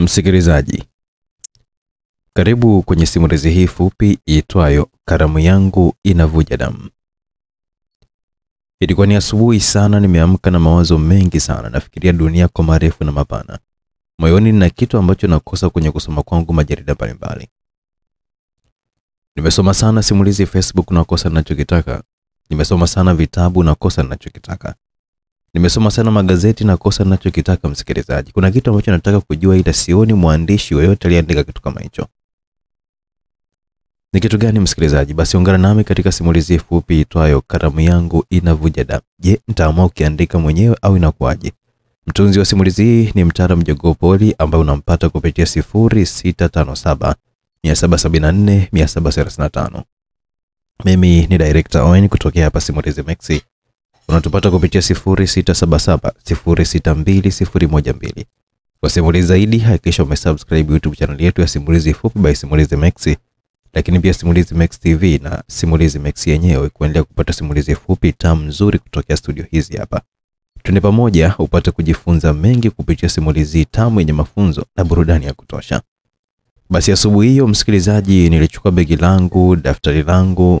Msikilizaji, karibu kwenye simulizi hii fupi iitwayo Karamu yangu inavuja damu. Ilikuwa ni asubuhi sana, nimeamka na mawazo mengi sana, nafikiria dunia kwa marefu na mapana. Moyoni nina kitu ambacho nakosa kwenye kusoma kwangu majarida mbalimbali. Nimesoma sana simulizi Facebook, nakosa ninachokitaka. Nimesoma sana vitabu, nakosa ninachokitaka. Nimesoma sana magazeti na kosa ninachokitaka. Msikilizaji, kuna kitu ambacho nataka kujua, ila sioni mwandishi yoyote aliyeandika kitu kama hicho. Ni kitu gani msikilizaji? Basi ungana nami katika simulizi fupi itwayo Karamu yangu inavuja damu. Je, nitaamua ukiandika mwenyewe au inakuwaje? Mtunzi wa simulizi hii ni mtaalamu Jogoo Poli ambaye unampata kupitia 0657 774 735. Mimi ni director Owen kutokea hapa Simulizi Maxi unatupata kupitia 0677 062 012. Kwa simulizi zaidi hakikisha umesubscribe YouTube channel yetu ya Simulizi Fupi by Simulizi Max, lakini pia Simulizi Max TV na Simulizi Max yenyewe kuendelea kupata simulizi fupi tamu nzuri kutokea studio hizi hapa. Twende pamoja upate kujifunza mengi kupitia simulizi tamu yenye mafunzo na burudani ya kutosha. Basi asubuhi hiyo, msikilizaji, nilichukua begi langu, daftari langu,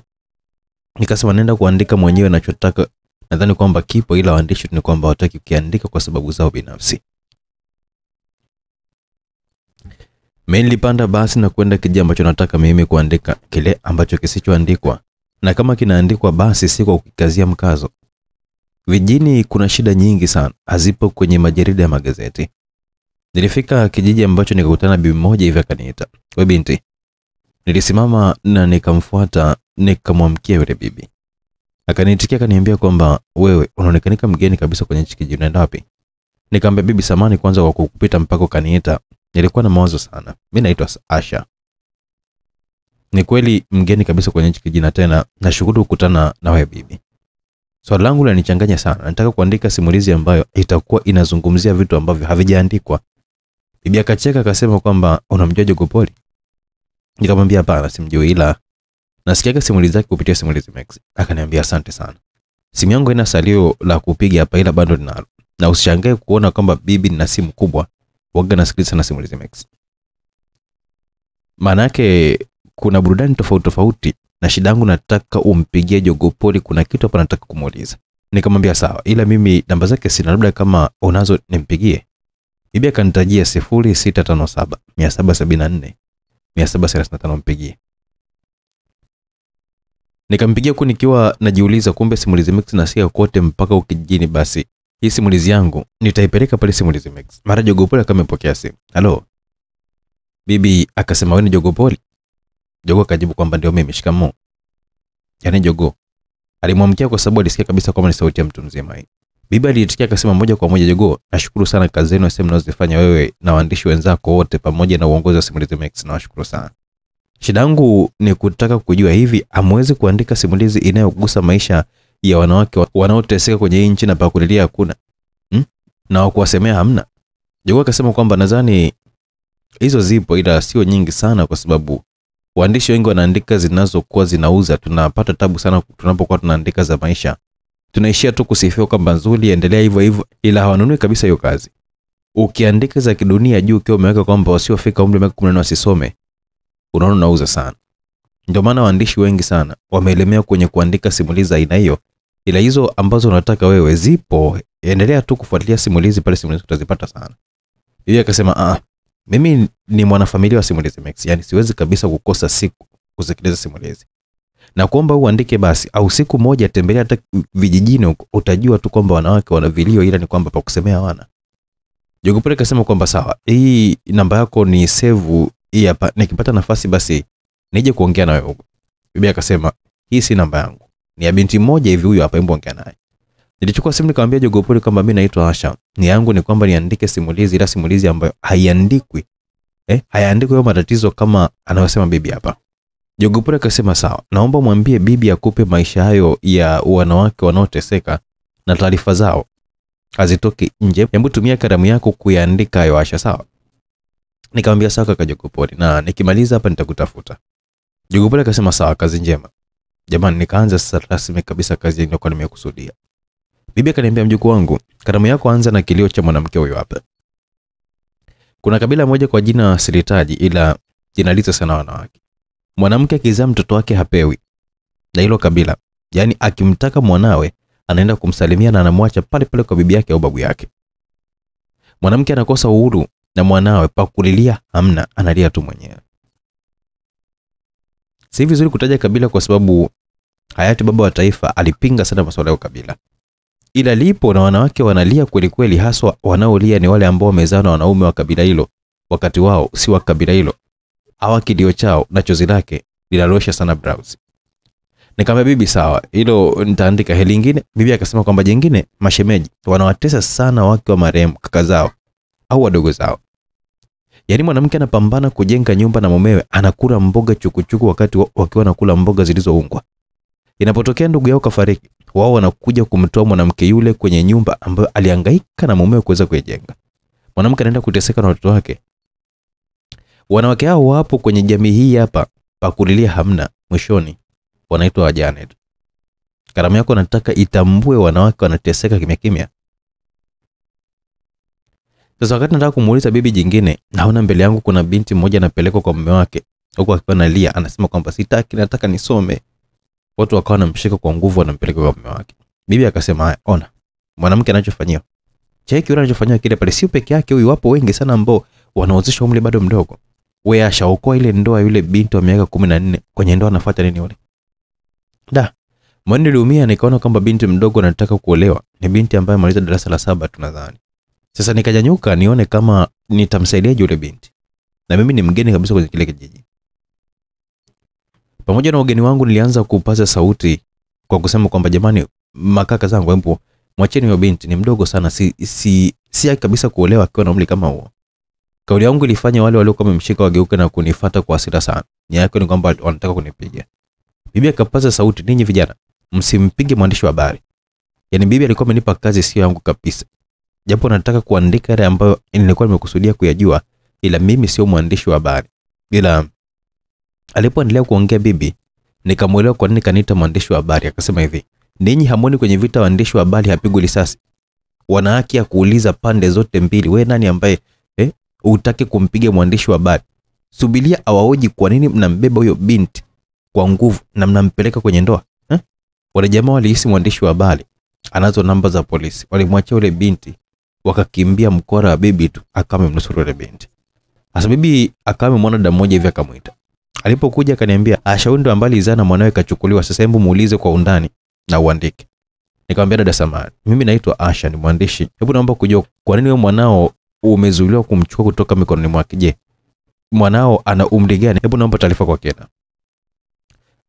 nikasema naenda kuandika mwenyewe nachotaka nadhani kwamba kipo, ila waandishi ni kwamba hawataki kukiandika kwa sababu zao binafsi. Nilipanda basi na kwenda kiji ambacho nataka mimi kuandika kile ambacho kisichoandikwa, na kama kinaandikwa basi si kwa kukikazia mkazo. Vijijini kuna shida nyingi sana, hazipo kwenye majarida ya magazeti. Nilifika kijiji ambacho nikakutana bibi mmoja hivi akaniita, we binti. Nilisimama na nikamfuata, nikamwamkia yule bibi akaniitikia akaniambia kwamba wewe unaonekanika mgeni kabisa kwenye nchi kijiji, unaenda wapi? Nikamwambia bibi, samani kwanza kwa kukupita mpaka ukaniita, nilikuwa na mawazo sana. Mimi naitwa Asha. Ni kweli mgeni kabisa kwenye nchi kijiji, na tena nashukuru kukutana na wewe bibi. Swali langu linanichanganya sana, nataka kuandika simulizi ambayo itakuwa inazungumzia vitu ambavyo havijaandikwa. Bibi akacheka akasema kwamba unamjua Jogopoli? Nikamwambia hapana, simjui ila nasikiaga simulizi zake kupitia Simulizi Max. Akaniambia asante sana. Simu yangu haina salio la kupiga hapa, ila bado ninalo, na usishangae kuona kwamba bibi nina simu kubwa, waga nasikiliza sana Simulizi Max. Maana yake kuna burudani tofauti tofauti, na shida yangu nataka umpigie Jogopoli, kuna kitu hapa nataka kumuuliza. Nikamwambia sawa, ila mimi namba zake sina, labda kama unazo nimpigie. Bibi akanitajia 0657 774 735 mpigie. Nikampigia huku nikiwa najiuliza, kumbe Simulizi Mix nasikia kote mpaka ukijini. Basi hii simulizi yangu nitaipeleka pale Simulizi Mix. Mara Jogopoli akamepokea simu. Halo bibi, akasema wewe ni Jogopoli? Jogo akajibu kwamba ndio mimi. Shikamoo. Yaani Jogo alimwamkia kwa sababu alisikia kabisa kwamba ni sauti ya mtu mzima hii. Bibi aliitikia akasema moja kwa moja, Jogoo, nashukuru sana kazi zenu sehemu mnazozifanya wewe na waandishi wenzako wote pamoja na uongozi wa Simulizi Max, nawashukuru sana. Shida yangu ni kutaka kujua hivi amwezi kuandika simulizi inayogusa maisha ya wanawake wanaoteseka kwenye hii nchi na pa kulilia hakuna hmm? na wakuwasemea hamna. Jogoo akasema kwamba nadhani hizo zipo ila sio nyingi sana, kwa sababu waandishi wengi wanaandika zinazokuwa zinauza. Tunapata tabu sana tunapokuwa tunaandika za maisha, tunaishia tu kusifiwa kwamba nzuri, endelea hivyo hivyo, ila hawanunui kabisa hiyo kazi. Ukiandika za kidunia juu ukiwa umeweka kwamba wasiofika umri wa miaka 18 wasisome unaona unauza sana. Ndio maana waandishi wengi sana wameelemea kwenye kuandika simulizi aina hiyo, ila hizo ambazo unataka wewe zipo. Endelea tu kufuatilia simulizi pale, simulizi utazipata sana. Yeye akasema ah, mimi ni mwanafamilia wa Simulizi Max, yani siwezi kabisa kukosa siku kusikiliza simulizi na kuomba uandike basi, au siku moja tembelea hata vijijini utajua tu kwamba wanawake wana vilio, ila ni kwamba pa kusemea wana. Jogopole kasema kwamba sawa, hii namba yako ni save hii hapa, nikipata nafasi basi nije kuongea na wewe. Bibi akasema hii si namba yangu, ni ya binti mmoja hivi, huyo hapa, hebu ongea naye. Nilichukua simu nikamwambia jogopori kwamba mimi naitwa Asha, ni yangu ni kwamba niandike simulizi, ila simulizi ambayo haiandikwi eh, haiandikwi hayo matatizo kama anayosema bibi hapa. jogopori akasema sawa, naomba mwambie bibi akupe maisha hayo ya wanawake wanaoteseka na taarifa zao hazitoki nje. Hebu tumia kalamu yako kuyaandika hayo Asha, sawa? Nikamwambia sawa kaka Jogoo na nikimaliza hapa nitakutafuta. Jogoo Poli akasema sawa, kazi njema. Jamani, nikaanza sasa rasmi kabisa kazi niliyokuwa nimekusudia. Bibi akaniambia, mjukuu wangu, karamu yako anza na kilio cha mwanamke huyo hapa. Kuna kabila moja kwa jina silitaji, ila jinaliza sana wanawake. Mwanamke akizaa mtoto wake hapewi na hilo kabila, yaani akimtaka mwanawe anaenda kumsalimia na anamwacha pale pale kwa bibi yake au babu yake. Mwanamke anakosa uhuru na mwanawe pa kulilia hamna, analia tu mwenyewe. Si vizuri kutaja kabila kwa sababu hayati baba wa taifa alipinga sana masuala ya ukabila, ila lipo na wanawake wanalia kweli kweli, haswa wanaolia ni wale ambao wamezaa na wanaume wa kabila hilo, wakati wao si wa kabila hilo. Hawa kilio chao na chozi lake linalosha sana browse. Nikamwambia bibi, sawa, hilo nitaandika. Heli ingine, bibi akasema kwamba jengine, mashemeji wanawatesa sana wake wa marehemu kaka zao au wadogo zao. Yaani mwanamke anapambana kujenga nyumba na mumewe anakula mboga chukuchuku wakati wakiwa nakula mboga zilizoungwa. Inapotokea ndugu yao kafariki, wao wanakuja kumtoa mwanamke yule kwenye nyumba ambayo alihangaika na mumewe kuweza kuijenga. Mwanamke anaenda kuteseka na watoto wake. Wanawake hao wapo kwenye jamii hii hapa, pakulilia hamna, mwishoni wanaitwa wajane. Karamu yako nataka itambue wanawake wanateseka kimya kimya. Sasa wakati nataka kumuuliza bibi jingine, naona mbele yangu kuna binti mmoja anapelekwa kwa mume wake, huku akiwa analia, anasema kwamba sitaki, nataka nisome. Watu wakawa wanamshika kwa nguvu, wanampeleka kwa mume wake. Bibi akasema, haya, ona mwanamke anachofanyiwa, cheki yule anachofanyiwa kile pale, sio peke yake huyu, wapo wengi sana ambao wanaozeshwa umri bado mdogo. Wewe ashaokoa ile ndoa yule binti wa miaka kumi na nne, kwenye ndoa anafuata nini yule? Da, mwani niliumia, nikaona kwamba binti mdogo anataka kuolewa, ni binti ambaye amaliza darasa la saba tunadhani. Sasa nikajanyuka nione kama nitamsaidiaje yule binti, na mimi ni mgeni kabisa kwenye kile kijiji. Pamoja na ugeni wangu, nilianza kupaza sauti kwa kusema kwamba jamani, makaka zangu, hebu mwacheni huyo binti, ni mdogo sana, si si si kabisa kuolewa akiwa na umri kama huo. Kauli yangu ilifanya wale waliokuwa wamemshika wageuke na kunifata kwa hasira sana. Nia yake ni kwamba wanataka kunipiga. Bibi akapaza sauti, ninyi vijana, msimpige mwandishi wa habari. Yaani bibi alikuwa amenipa kazi sio yangu kabisa japo nataka kuandika yale ambayo nilikuwa nimekusudia kuyajua, ila mimi sio mwandishi wa habari. Ila alipoendelea kuongea bibi, nikamwelewa kwa nini kaniita mwandishi wa habari. Akasema hivi, ninyi hamoni kwenye vita waandishi wa habari hapigwi risasi, wana haki ya kuuliza pande zote mbili. We nani ambaye eh, utaki kumpiga mwandishi wa habari? Subilia awaoji kwa nini mnambeba huyo binti kwa nguvu na mnampeleka kwenye ndoa eh? Wale jamaa walihisi mwandishi wa habari anazo namba za polisi, walimwachia yule binti wakakimbia mkora wa bibi tu akawa amemnusuru yule binti. Sasa bibi akawa amemwona dada mmoja hivi akamwita. Alipokuja akaniambia, Asha huyu ndo ambaye alizaa na mwanawe kachukuliwa, sasa hebu muulize kwa undani na uandike. Nikamwambia dada samani, mimi naitwa Asha, ni mwandishi. Hebu naomba kujua kwa nini wewe mwanao umezuiliwa kumchukua kutoka mikononi mwake? Je, mwanao ana umri gani? Hebu naomba taarifa kwa kina.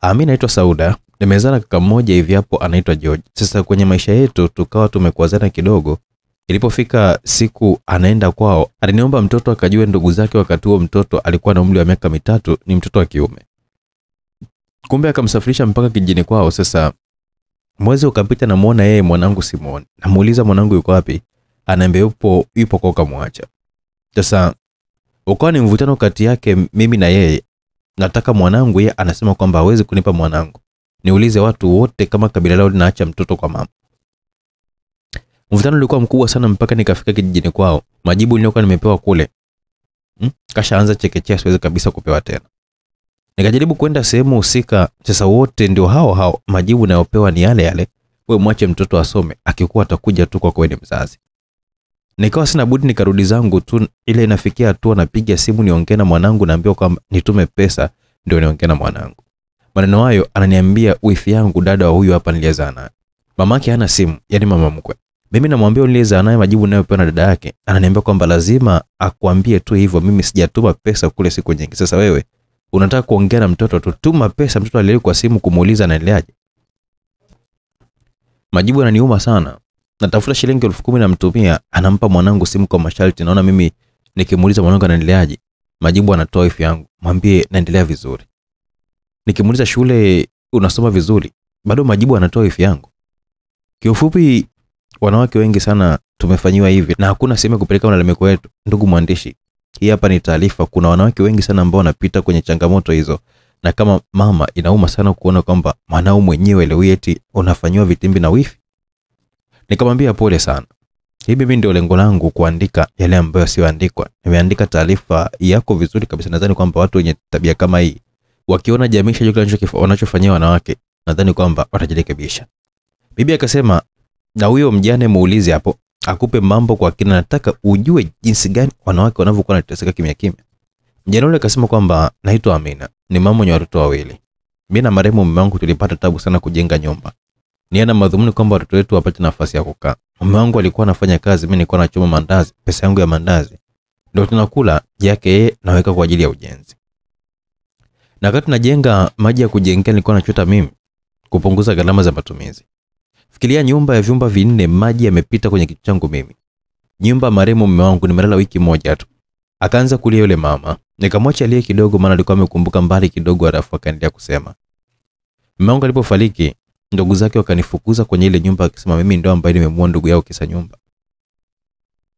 Ah, mimi naitwa Sauda, nimezaa na kaka mmoja hivi hapo anaitwa George. Sasa kwenye maisha yetu tukawa tumekwazana kidogo Ilipofika siku anaenda kwao, aliniomba mtoto akajue ndugu zake. Wakati huo mtoto alikuwa na umri wa miaka mitatu, ni mtoto wa kiume. Kumbe akamsafirisha mpaka kijini kwao. Sasa mwezi ukapita, namuona yeye, mwanangu simuoni. Namuuliza mwanangu yuko wapi, anaambia yupo yupo kwao, kamwacha. Sasa ukawa ni mvutano kati yake mimi na yeye. Nataka mwanangu, yeye anasema kwamba hawezi kunipa mwanangu. Niulize watu wote kama kabila lao linaacha mtoto kwa mama. Mvutano ulikuwa mkubwa sana mpaka nikafika kijijini kwao. Majibu niliyokuwa nimepewa kule hmm? Kashaanza chekechea, siwezi kabisa kupewa tena. Nikajaribu kwenda sehemu husika, sasa wote ndio hao hao, majibu nayopewa ni yale yale, wewe mwache mtoto asome, akikuwa atakuja tu kwako wewe ni mzazi. Nikawa sina budi nikarudi zangu tu, ile inafikia hatua napiga simu niongee na mwanangu, naambiwa kwamba nitume pesa ndio niongee na mwanangu. Maneno hayo ananiambia wifi yangu, dada wa huyu hapa niliyezaa naye. Mamake hana simu, yani mama mkwe. Mimi namwambia niliyezaa naye, majibu nayopewa na dada yake, ananiambia kwamba lazima akwambie tu hivyo, mimi sijatuma pesa kule siku nyingi. Sasa wewe unataka kuongea na mtoto tu, tuma pesa. Mtoto alielewi kwa simu kumuuliza anaendeleaje. Majibu yananiuma sana. Natafuta shilingi elfu kumi namtumia, anampa mwanangu simu kwa masharti. Naona mimi nikimuuliza mwanangu anaendeleaje, majibu anatoa wifi yangu, mwambie naendelea vizuri. Nikimuuliza shule unasoma vizuri, bado majibu anatoa wifi yangu. Kiufupi, wanawake wengi sana tumefanyiwa hivi na hakuna sehemu ya kupeleka malalamiko yetu. Ndugu mwandishi, hii hapa ni taarifa. Kuna wanawake wengi sana ambao wanapita kwenye changamoto hizo, na kama mama, inauma sana kuona kwamba mwanao mwenyewe leo eti unafanyiwa vitimbi na wifi. Nikamwambia pole sana, Hii mimi ndio lengo langu kuandika yale ambayo siyoandikwa. Nimeandika taarifa yako vizuri kabisa. Nadhani kwamba watu wenye tabia kama hii wakiona jamii shajua wanachofanyia wanawake, nadhani kwamba watajirekebisha. Bibi akasema, na huyo mjane muulize hapo akupe mambo kwa kina, nataka ujue jinsi gani wanawake wanavyokuwa wanateseka kimya kimya. Mjane yule akasema kwamba naitwa Amina, ni mama mwenye watoto wawili. Mimi na marehemu mume wangu tulipata tabu sana kujenga nyumba. Nia na madhumuni kwamba watoto wetu wapate nafasi ya kukaa. Mume wangu alikuwa anafanya kazi, mimi nilikuwa nachoma mandazi, pesa yangu ya mandazi ndio tunakula, yake yeye naweka kwa ajili ya ujenzi. Na wakati najenga, maji ya kujengea nilikuwa nachota mimi kupunguza gharama za matumizi. Fikiria nyumba ya vyumba vinne, maji yamepita kwenye kichwa changu mimi. Nyumba ya marehemu mume wangu nimelala wiki moja tu. Akaanza kulia yule mama, nikamwacha alie kidogo, maana alikuwa amekumbuka mbali kidogo, alafu akaendelea kusema. Mume wangu alipofariki, ndugu zake wakanifukuza kwenye ile nyumba, akisema mimi ndio ambaye nimemuua ndugu yao kisa nyumba.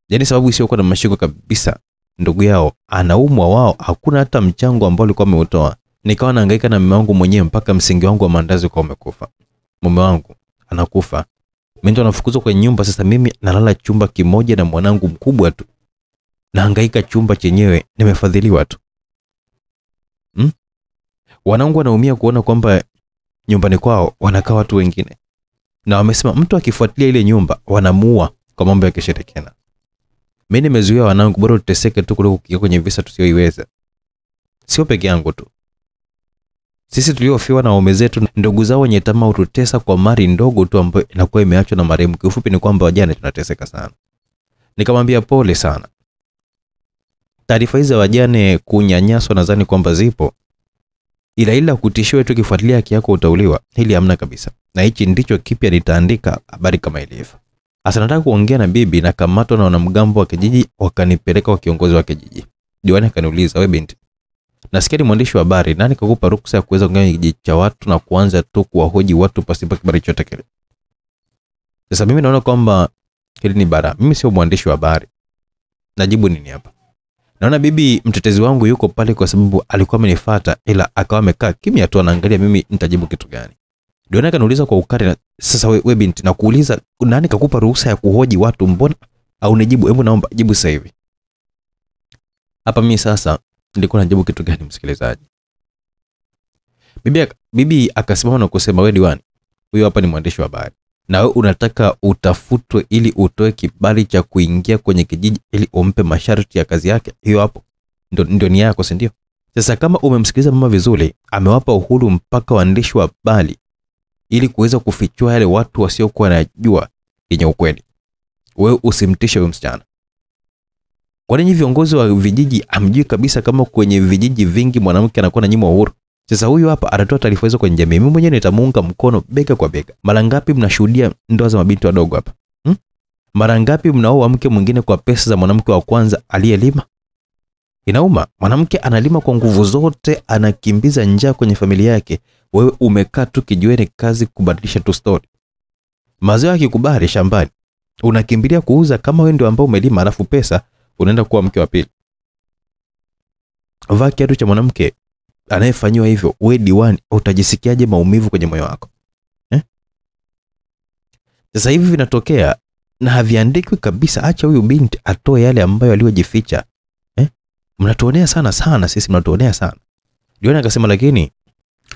Yaani sababu isiyokuwa na mashiko kabisa, ndugu yao anaumwa, wao hakuna hata mchango ambao alikuwa ameutoa. Nikawa nahangaika na mume wangu mwenyewe mpaka msingi wangu wa mandazi kwa umekufa. Mume wangu anakufa, mimi ndo nafukuzwa kwenye nyumba. Sasa mimi nalala chumba kimoja na mwanangu mkubwa tu, nahangaika chumba chenyewe nimefadhiliwa tu hmm? Wanangu wanaumia kuona kwamba nyumbani kwao wanakaa watu wengine, na wamesema mtu akifuatilia ile nyumba wanamuua kwa mambo ya kishirikina. Mimi nimezuia wanangu, bora tuteseke tu kuliko kuingia kwenye visa tusioiweza. Sio peke yangu tu, sisi tuliofiwa na waume zetu, ndugu zao wenye tamaa hututesa kwa mali ndogo tu ambayo inakuwa imeachwa na marehemu. Kiufupi ni kwamba wajane tunateseka sana. Nikamwambia pole sana. Taarifa hizi za wajane kunyanyaswa nadhani kwamba zipo, ila ila kutishiwa tu kifuatilia haki yako utauliwa, hili hamna kabisa, na hichi ndicho kipya nitaandika habari kama ilivyo. Asa, nataka kuongea na bibi na kamatwa na wanamgambo wa kijiji, wakanipeleka kwa kiongozi wa kijiji. Diwani akaniuliza, we binti, nasikia mwandishi wa habari, nani kakupa ruksa ya kuweza kuingia kijiji cha watu na kuanza tu kuwahoji watu pasipo kibali chochote kile? Sasa mimi naona kwamba hili ni bara, mimi sio mwandishi wa habari. Najibu nini hapa? Naona bibi mtetezi wangu yuko pale kwa sababu alikuwa amenifuata, ila akawa amekaa kimya tu anaangalia mimi nitajibu kitu gani. Diona kanauliza kwa ukali, na sasa we, we binti, nakuuliza nani kakupa ruhusa ya kuhoji watu? Mbona au nijibu? Hebu naomba jibu sasa hivi. Hapa mimi sasa nilikuwa najibu kitu gani, msikilizaji? Bibi, bibi akasimama na kusema, we diwani, huyo hapa ni mwandishi wa habari na wewe unataka utafutwe ili utoe kibali cha kuingia kwenye kijiji ili umpe masharti ya kazi yake. Hiyo hapo ndio, ndio nia yako, si ndio? Sasa kama umemsikiliza mama vizuri, amewapa uhuru mpaka waandishi wa habari ili kuweza kufichua yale watu wasiokuwa wanajua yenye ukweli. Wewe usimtishe huyo msichana. Kwa nini viongozi wa vijiji amjui kabisa kama kwenye vijiji vingi mwanamke anakuwa na nyimwa uhuru? Sasa huyu hapa anatoa taarifa hizo kwenye jamii. Mimi mwenyewe nitamuunga mkono bega kwa bega. Mara ngapi mnashuhudia ndoa za mabinti wadogo hapa hmm? Mara ngapi mnaoa mke mwingine kwa pesa za mwanamke wa kwanza aliyelima? Inauma. Mwanamke analima kwa nguvu zote, anakimbiza njaa kwenye familia yake. Wewe umekaa tu kijiweni, kazi kubadilisha tu story. Mazao yakikubali shambani, unakimbilia kuuza kama wewe ndio ambao umelima, alafu pesa unaenda kuwa mke wa pili. Vaa kiatu cha mwanamke anayefanyiwa hivyo, we diwani, utajisikiaje maumivu kwenye moyo wako eh? Sasa hivi vinatokea na haviandikwi kabisa. Acha huyu binti atoe yale ambayo aliyojificha eh? Mnatuonea sana sana, sisi mnatuonea sana. Diwani akasema, lakini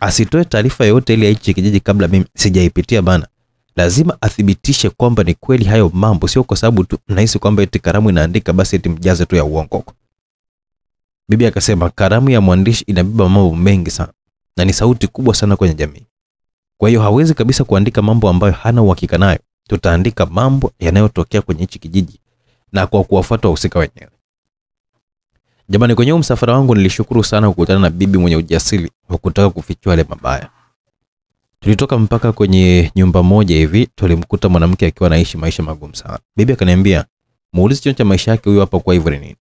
asitoe taarifa yoyote ile ya hichi kijiji kabla mimi sijaipitia bana. Lazima athibitishe kwamba ni kweli hayo mambo, sio kwa sababu tu nahisi kwamba eti karamu inaandika basi eti mjaze tu ya uongo. Bibi akasema karamu ya mwandishi inabeba mambo mengi sana na ni sauti kubwa sana kwenye jamii. Kwa hiyo hawezi kabisa kuandika mambo ambayo hana uhakika nayo. Tutaandika mambo yanayotokea kwenye hichi kijiji na kwa kuwafuata wahusika wenyewe. Jamani, kwenye msafara wangu nilishukuru sana kukutana na bibi mwenye ujasiri wa kutaka kufichua yale mabaya. Tulitoka mpaka kwenye nyumba moja hivi, tulimkuta mwanamke akiwa anaishi maisha magumu sana. Bibi akaniambia, muulize chanzo cha maisha yake huyo hapa kwa hivyo ni nini?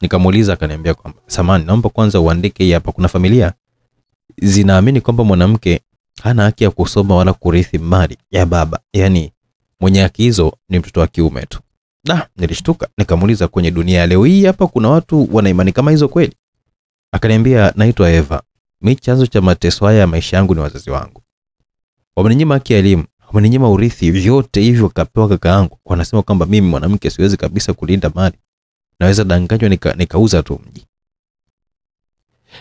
Nikamuuliza, akaniambia kwamba samani, naomba kwanza uandike hii hapa. Kuna familia zinaamini kwamba mwanamke hana haki ya kusoma wala kurithi mali ya baba, yaani mwenye haki hizo ni mtoto wa kiume tu. Da, nilishtuka nikamuuliza, kwenye dunia leo hii hapa kuna watu wana imani kama hizo kweli? Akaniambia, naitwa Eva, mi chanzo cha mateso haya ya maisha yangu ni wazazi wangu, wameninyima haki ya elimu, wameninyima urithi, vyote hivyo kapewa kaka yangu. Wanasema kwamba mimi mwanamke siwezi kabisa kulinda mali, naweza danganywa nika, nikauza tu mji.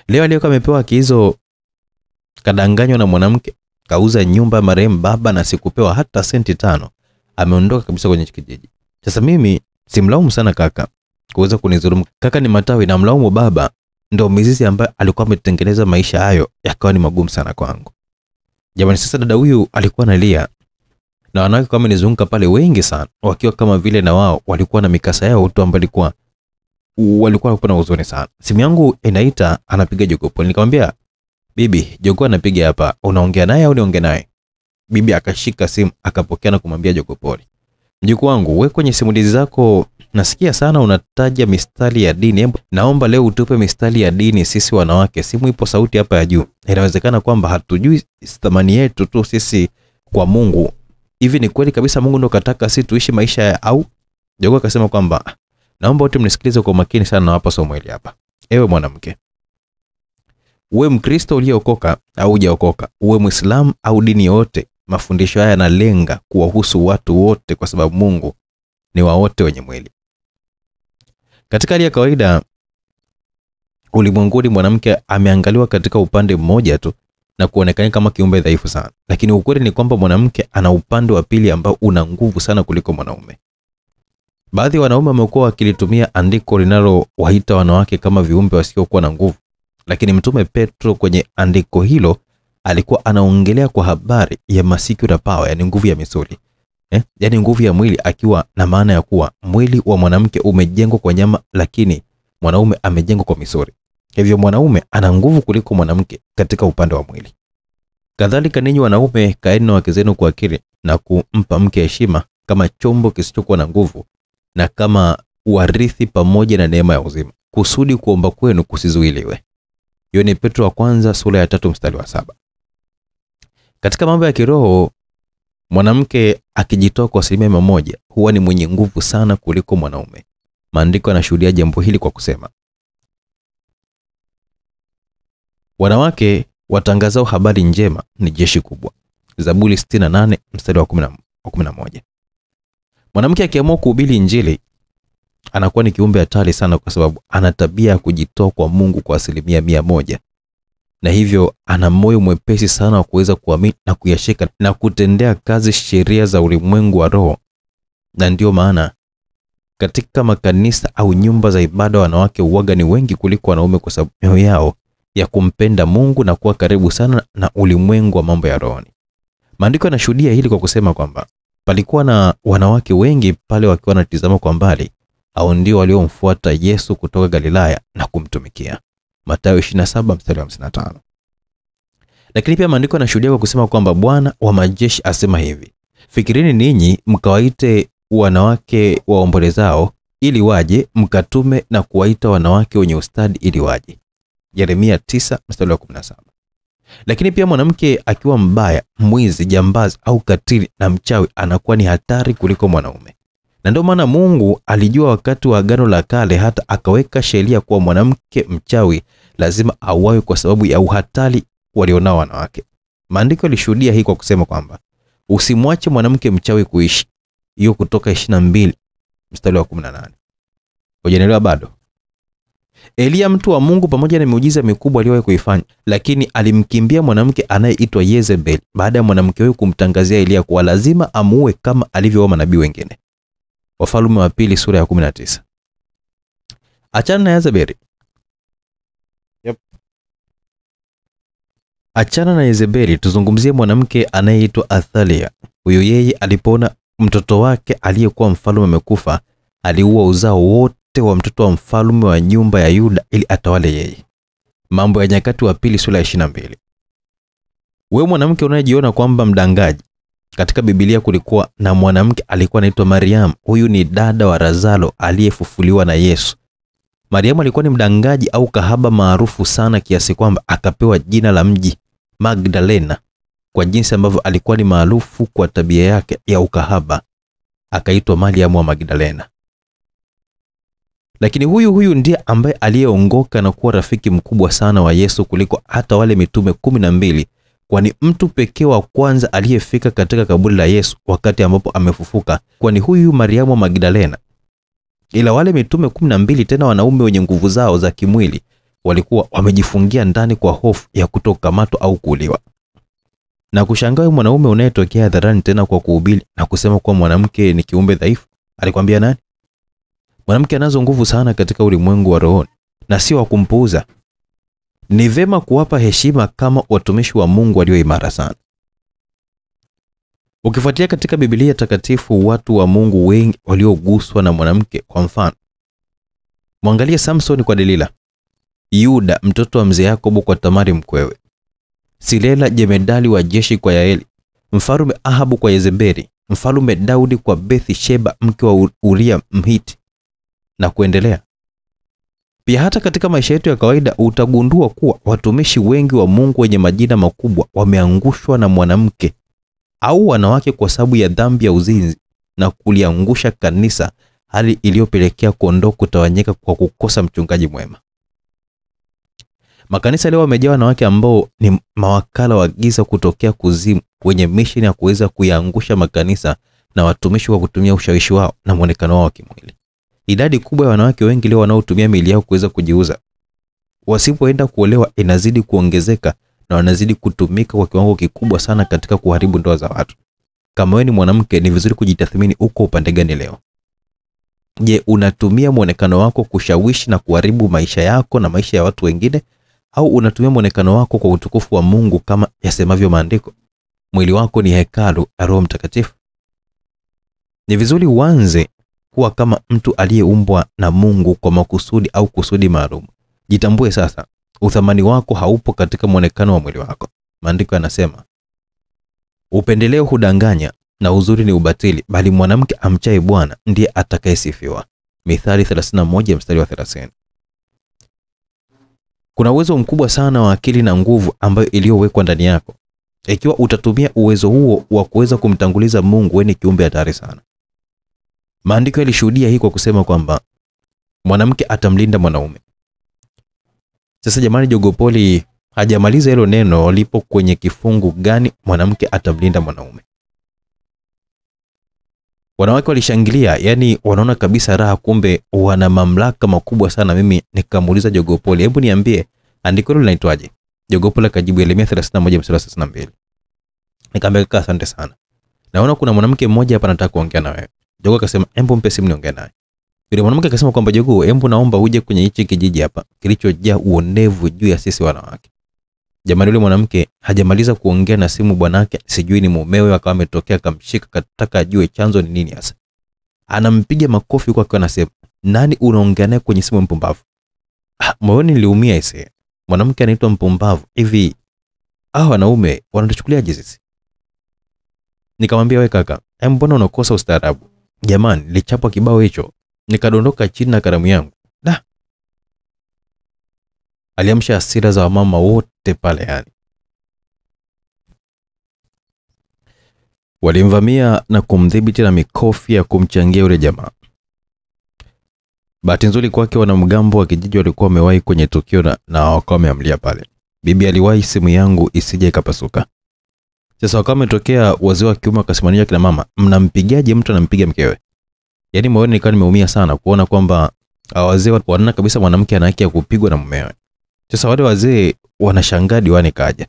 Leo aliyokuwa amepewa haki hizo kadanganywa na mwanamke, kauza nyumba marehemu baba na sikupewa hata senti tano, ameondoka kabisa kwenye kijiji. Sasa mimi simlaumu sana kaka kuweza kunidhulumu. Kaka ni matawi, na mlaumu baba ndo mizizi ambayo alikuwa ametengeneza maisha hayo yakawa ni magumu sana kwangu. Jamani, sasa dada huyu alikuwa analia na wanawake kama nizunguka pale wengi sana, wakiwa kama vile na wao walikuwa na mikasa yao tu ambayo ilikuwa walikuwa walikuwa na huzuni sana. Simu yangu inaita, anapiga jogopo. Nikamwambia bibi, jogoo anapiga hapa, unaongea naye au niongee naye? Bibi akashika simu akapokea na kumwambia jogopoli, mjukuu wangu, we kwenye simulizi zako nasikia sana unataja mistari ya dini. Naomba leo utupe mistari ya dini sisi wanawake. Simu ipo sauti hapa ya juu. Inawezekana kwamba hatujui thamani yetu tu sisi kwa Mungu. Hivi ni kweli kabisa Mungu ndo kataka sisi tuishi maisha ya au? jogo akasema kwamba naomba wote mnisikilize kwa makini sana nawapa somo hili hapa. Ewe mwanamke, uwe Mkristo uliyeokoka au hujaokoka, uwe Mwislamu au dini yoyote, mafundisho haya yanalenga kuwahusu watu wote, kwa sababu Mungu ni wa wote wenye mwili. Katika hali ya kawaida ulimwenguni, mwanamke ameangaliwa katika upande mmoja tu na kuonekana kama kiumbe dhaifu sana, lakini ukweli ni kwamba mwanamke ana upande wa pili ambao una nguvu sana kuliko mwanaume. Baadhi ya wanaume wamekuwa wakilitumia andiko linalowaita wanawake kama viumbe wasiokuwa na nguvu, lakini Mtume Petro kwenye andiko hilo alikuwa anaongelea kwa habari ya masikyo na pawa yani nguvu ya misuli eh? yani nguvu ya mwili, akiwa na maana ya kuwa mwili wa mwanamke umejengwa kwa nyama, lakini mwanaume amejengwa kwa misuli. Hivyo mwanaume ana nguvu kuliko mwanamke katika upande wa mwili. Kadhalika ninyi wanaume, kaeni na wake zenu kwa akili na kumpa mke heshima kama chombo kisichokuwa na nguvu na kama warithi pamoja na neema ya uzima, kusudi kuomba kwenu kusizuiliwe. Hiyo ni Petro wa kwanza sura ya tatu mstari wa saba. Katika mambo ya kiroho mwanamke akijitoa kwa asilimia mia moja huwa ni mwenye nguvu sana kuliko mwanaume. Maandiko yanashuhudia jambo hili kwa kusema, wanawake watangazao habari njema ni jeshi kubwa. Zaburi 68 mstari wa 11. Mwanamke akiamua kuhubiri Injili anakuwa ni kiumbe hatari sana, kwa sababu ana tabia ya kujitoa kwa Mungu kwa asilimia mia moja na hivyo ana moyo mwepesi sana wa kuweza kuamini na kuyashika na kutendea kazi sheria za ulimwengu wa roho. Na ndiyo maana katika makanisa au nyumba za ibada wanawake uwaga ni wengi kuliko wanaume, kwa sababu mioyo yao ya kumpenda Mungu na kuwa karibu sana na ulimwengu wa mambo ya rohoni. Maandiko yanashuhudia hili kwa kusema kwamba palikuwa na wanawake wengi pale wakiwa wanatizama kwa mbali, au ndio waliomfuata Yesu kutoka Galilaya na kumtumikia. Mathayo 27 mstari wa 55. Lakini pia maandiko yanashuhudia kwa kusema kwamba Bwana wa majeshi asema hivi, fikirini ninyi mkawaite wanawake waombolezao ili waje, mkatume na kuwaita wanawake wenye ustadi ili waje. Yeremia 9 mstari wa 17. Lakini pia mwanamke akiwa mbaya, mwizi, jambazi au katili na mchawi anakuwa ni hatari kuliko mwanaume. Na ndio maana Mungu alijua wakati wa Agano la Kale hata akaweka sheria kuwa mwanamke mchawi lazima auawe kwa sababu ya uhatari walionao wanawake. Maandiko yalishuhudia hii kwa kusema kwamba usimwache mwanamke mchawi kuishi. Hiyo Kutoka 22 mstari wa 18. Hujanielewa bado? Eliya mtu wa Mungu, pamoja na miujiza mikubwa aliyowahi kuifanya, lakini alimkimbia mwanamke anayeitwa Yezebel baada ya mwanamke huyo kumtangazia Eliya kuwa lazima amuue kama alivyoua manabii wengine. Wafalme wa pili sura ya 19. Achana na Yezebeli. Yep. Achana na Yezebeli, tuzungumzie mwanamke anayeitwa Athalia. Huyo yeye alipoona mtoto wake aliyekuwa mfalme amekufa, aliua uzao wote wa mtoto wa mfalme wa nyumba ya Yuda ili atawale yeye. Mambo ya Nyakati wa pili sura ya 22. Wewe mwanamke unayejiona kwamba mdangaji, katika Biblia kulikuwa na mwanamke alikuwa anaitwa Mariamu. Huyu ni dada wa Lazaro aliyefufuliwa na Yesu. Mariamu alikuwa ni mdangaji au kahaba maarufu sana kiasi kwamba akapewa jina la mji Magdalena kwa jinsi ambavyo alikuwa ni maarufu kwa tabia yake ya ukahaba, akaitwa Mariamu wa Magdalena. Lakini huyu huyu ndiye ambaye aliyeongoka na kuwa rafiki mkubwa sana wa Yesu kuliko hata wale mitume kumi na mbili kwani mtu pekee wa kwanza aliyefika katika kaburi la Yesu wakati ambapo amefufuka, kwani huyu Mariamu Magdalena. Ila wale mitume kumi na mbili, tena wanaume wenye nguvu zao za kimwili, walikuwa wamejifungia ndani kwa hofu ya kutokamatwa au kuuliwa. Na kushangaa mwanaume unayetokea hadharani tena kwa kuhubiri na kusema kuwa mwanamke ni kiumbe dhaifu, alikwambia nani? Mwanamke anazo nguvu sana katika ulimwengu wa rohoni na si wa kumpuuza. Ni vema kuwapa heshima kama watumishi wa Mungu walio imara sana. Ukifuatia katika Biblia takatifu, watu wa Mungu wengi walioguswa na mwanamke. Kwa mfano, mwangalie Samsoni kwa Delila, Yuda mtoto wa mzee Yakobo kwa Tamari mkwewe, Silela jemedali wa jeshi kwa Yaeli, mfalume Ahabu kwa Yezebeli, mfalume Daudi kwa Bethi-sheba mke wa Uria Mhiti na kuendelea. Pia hata katika maisha yetu ya kawaida utagundua kuwa watumishi wengi wa Mungu wenye majina makubwa wameangushwa na mwanamke au wanawake kwa sababu ya dhambi ya uzinzi na kuliangusha kanisa, hali iliyopelekea kondoo kutawanyika kwa kukosa mchungaji mwema. Makanisa leo wamejaa wanawake ambao ni mawakala wa giza kutokea kuzimu, wenye misheni ya kuweza kuyaangusha makanisa na watumishi kwa kutumia ushawishi wao na mwonekano wao wa kimwili. Idadi kubwa ya wanawake wengi leo wanaotumia miili yao kuweza kujiuza, wasipoenda kuolewa inazidi kuongezeka na wanazidi kutumika kwa kiwango kikubwa sana katika kuharibu ndoa za watu. Kama wewe ni mwanamke, ni vizuri kujitathmini uko upande gani leo. Je, unatumia mwonekano wako kushawishi na kuharibu maisha yako na maisha ya watu wengine, au unatumia mwonekano wako kwa utukufu wa Mungu kama yasemavyo maandiko? Mwili wako ni hekalu la Roho Mtakatifu. Ni vizuri uanze kuwa kama mtu aliyeumbwa na Mungu kwa makusudi au kusudi maalum. Jitambue sasa, uthamani wako haupo katika mwonekano wa mwili wako. Maandiko yanasema upendeleo hudanganya na uzuri ni ubatili, bali mwanamke amchaye Bwana ndiye atakayesifiwa. Mithali 31 mstari wa 30. Kuna uwezo mkubwa sana wa akili na nguvu ambayo iliyowekwa ndani yako. Ikiwa utatumia uwezo huo wa kuweza kumtanguliza Mungu, wewe ni kiumbe hatari sana. Maandiko yalishuhudia hii kwa kusema kwamba mwanamke atamlinda mwanaume. Sasa jamani, Jogopoli hajamaliza hilo neno, lipo kwenye kifungu gani mwanamke atamlinda mwanaume? Wanawake walishangilia, yani wanaona kabisa raha, kumbe wana mamlaka makubwa sana. Mimi nikamuuliza Jogopoli, hebu niambie andiko hilo linaitwaje? Jogopoli akajibu Yeremia 31 mstari 32. Nikamwambia asante sana, naona kuna mwanamke mmoja hapa anataka kuongea na wewe. Jogo akasema embu mpe simu niongee naye. Yule mwanamke akasema kwamba Jogo, embu naomba uje kwenye hichi kijiji hapa kilichojaa uonevu juu ya sisi wanawake. Jamani, yule mwanamke hajamaliza kuongea na simu, bwanake sijui ni mumewe akawa ametokea akamshika, kataka ajue chanzo ni nini hasa. Anampiga makofi huko akiwa anasema, nani unaongea naye kwenye simu, mpumbavu? Ah, moyoni niliumia ise. Mwanamke anaitwa mpumbavu hivi? Hao wanaume wanatuchukuliaje sisi? Nikamwambia, we kaka, mbona unakosa ustaarabu? Jamani, nilichapwa kibao hicho nikadondoka chini na karamu yangu. Da, aliamsha hasira za wamama wote pale. Yani walimvamia na kumdhibiti na mikofi ya kumchangia yule jamaa. Bahati nzuri kwake, wanamgambo wa kijiji walikuwa wamewahi kwenye tukio na, na wakawa wameamlia pale. Bibi aliwahi simu yangu isije ikapasuka. Sasa wakawa wametokea wazee wa kiume wakasimamia kina mama, mnampigaje mtu anampiga mkewe? Yaani moyoni nikawa nimeumia sana kuona kwamba wazee wanaona kabisa mwanamke ana haki ya kupigwa na mumewe. Sasa wale wazee wanashangaa diwani kaja.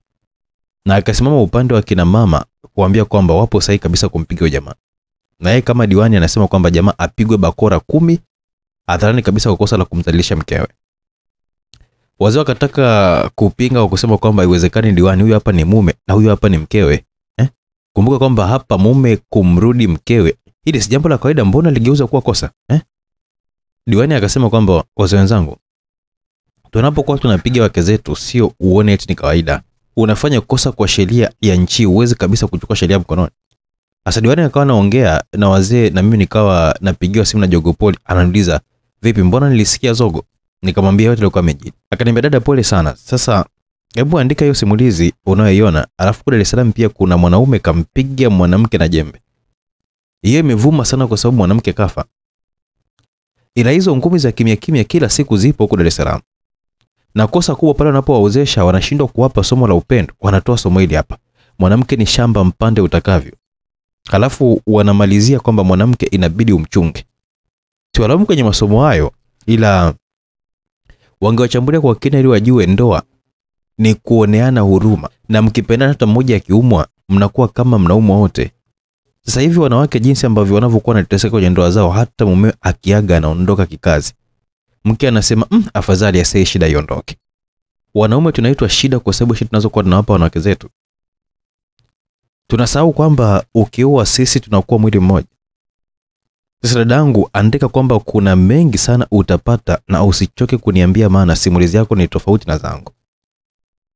Na akasimama upande wa kina mama kuambia kwamba wapo sahihi kabisa kumpiga huyo jamaa. Na yeye kama diwani anasema kwamba jamaa apigwe bakora kumi hadharani kabisa kwa kosa la kumdhalilisha mkewe. Wazee wakataka kupinga kwa kusema kwamba iwezekani diwani, huyu hapa ni mume na huyu hapa ni mkewe. Eh? Kumbuka kwamba hapa mume kumrudi mkewe hili si jambo la kawaida, mbona ligeuza kuwa kosa eh? Diwani akasema kwamba wazee wenzangu, tunapokuwa tunapiga wake zetu, sio uone eti ni kawaida. Unafanya kosa kwa sheria ya nchi, uwezi kabisa kuchukua sheria mkononi. Sasa diwani akawa naongea na wazee na mimi nikawa napigiwa simu na Jogopoli, ananiuliza vipi, mbona nilisikia zogo? Nikamwambia yote alikuwa amejiri. Akaniambia dada, pole sana. Sasa hebu andika hiyo simulizi unayoiona, alafu kule Dar es Salaam pia kuna mwanaume kampiga mwanamke na jembe hiyo imevuma sana kwa sababu mwanamke kafa. Ila hizo ngumi za kimya kimya kila siku zipo huko Dar es Salaam, na kosa kubwa pale wanapowaozesha wanashindwa kuwapa somo la upendo wanatoa somo hili hapa mwanamke ni shamba mpande utakavyo halafu wanamalizia kwamba mwanamke inabidi umchunge siwalaumu kwenye masomo hayo ila wangewachambulia kwa kina ili wajue ndoa ni kuoneana huruma. Na mkipendana hata mmoja akiumwa mnakuwa kama mnaumwa wote. Sasa hivi wanawake jinsi ambavyo wanavyokuwa wanateseka kwenye ndoa zao hata mume akiaga anaondoka kikazi. Mke anasema mm, afadhali asee shida iondoke. Wanaume tunaitwa shida kwa sababu shida tunazokuwa tunawapa wanawake zetu. Tunasahau kwamba ukiua sisi tunakuwa mwili mmoja sasa dadangu andika kwamba kuna mengi sana utapata na usichoke kuniambia maana simulizi yako ni tofauti na zangu.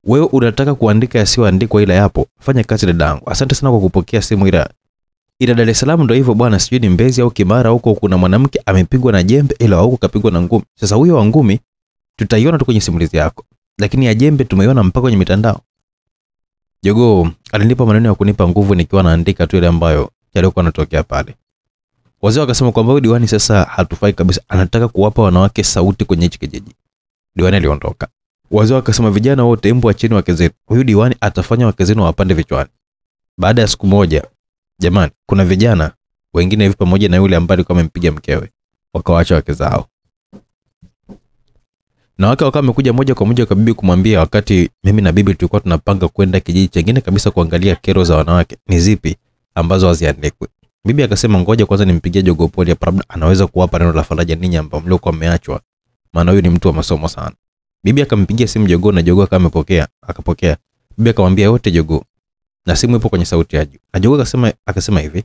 Wewe unataka kuandika yasiyoandikwa ila yapo fanya kazi dadangu. Asante sana kwa kupokea simu ila ila dar es salaam ndo hivyo bwana sijui ni mbezi au kimara huko kuna mwanamke amepigwa na jembe ila huko kapigwa na ngumi. Sasa huyo wa ngumi tutaiona tu kwenye simulizi yako lakini ya jembe tumeiona mpaka kwenye mitandao. Jogoo alinipa maneno ya kunipa nguvu nikiwa naandika tu ile ambayo yaliokuwa anatokea pale wazee wakasema kwamba huyu diwani sasa hatufai kabisa. Anataka kuwapa wanawake sauti kwenye hichi kijiji. Diwani aliondoka. Wazee wakasema vijana wote embu acheni wake zenu. Huyu diwani atafanya wake zenu wapande vichwani. Baada ya siku moja jamani kuna vijana wengine hivi pamoja na yule ambaye alikuwa amempiga mkewe. Wakawaacha wake zao. Na wake wakawa wamekuja moja kwa moja kwa bibi kumwambia wakati mimi na bibi tulikuwa tunapanga kwenda kijiji chengine kabisa kuangalia kero za wanawake ni zipi ambazo haziandikwi bibi akasema ngoja kwanza nimpigie jogopoli hapa labda anaweza kuwapa neno la faraja ninyi ambao mliokuwa mmeachwa maana huyu ni mtu wa masomo sana. Bibi akampigia simu jogoo na jogoo akawa amepokea akapokea. Bibi akamwambia yote jogoo na simu ipo kwenye sauti ya juu. Na jogoo akasema akasema hivi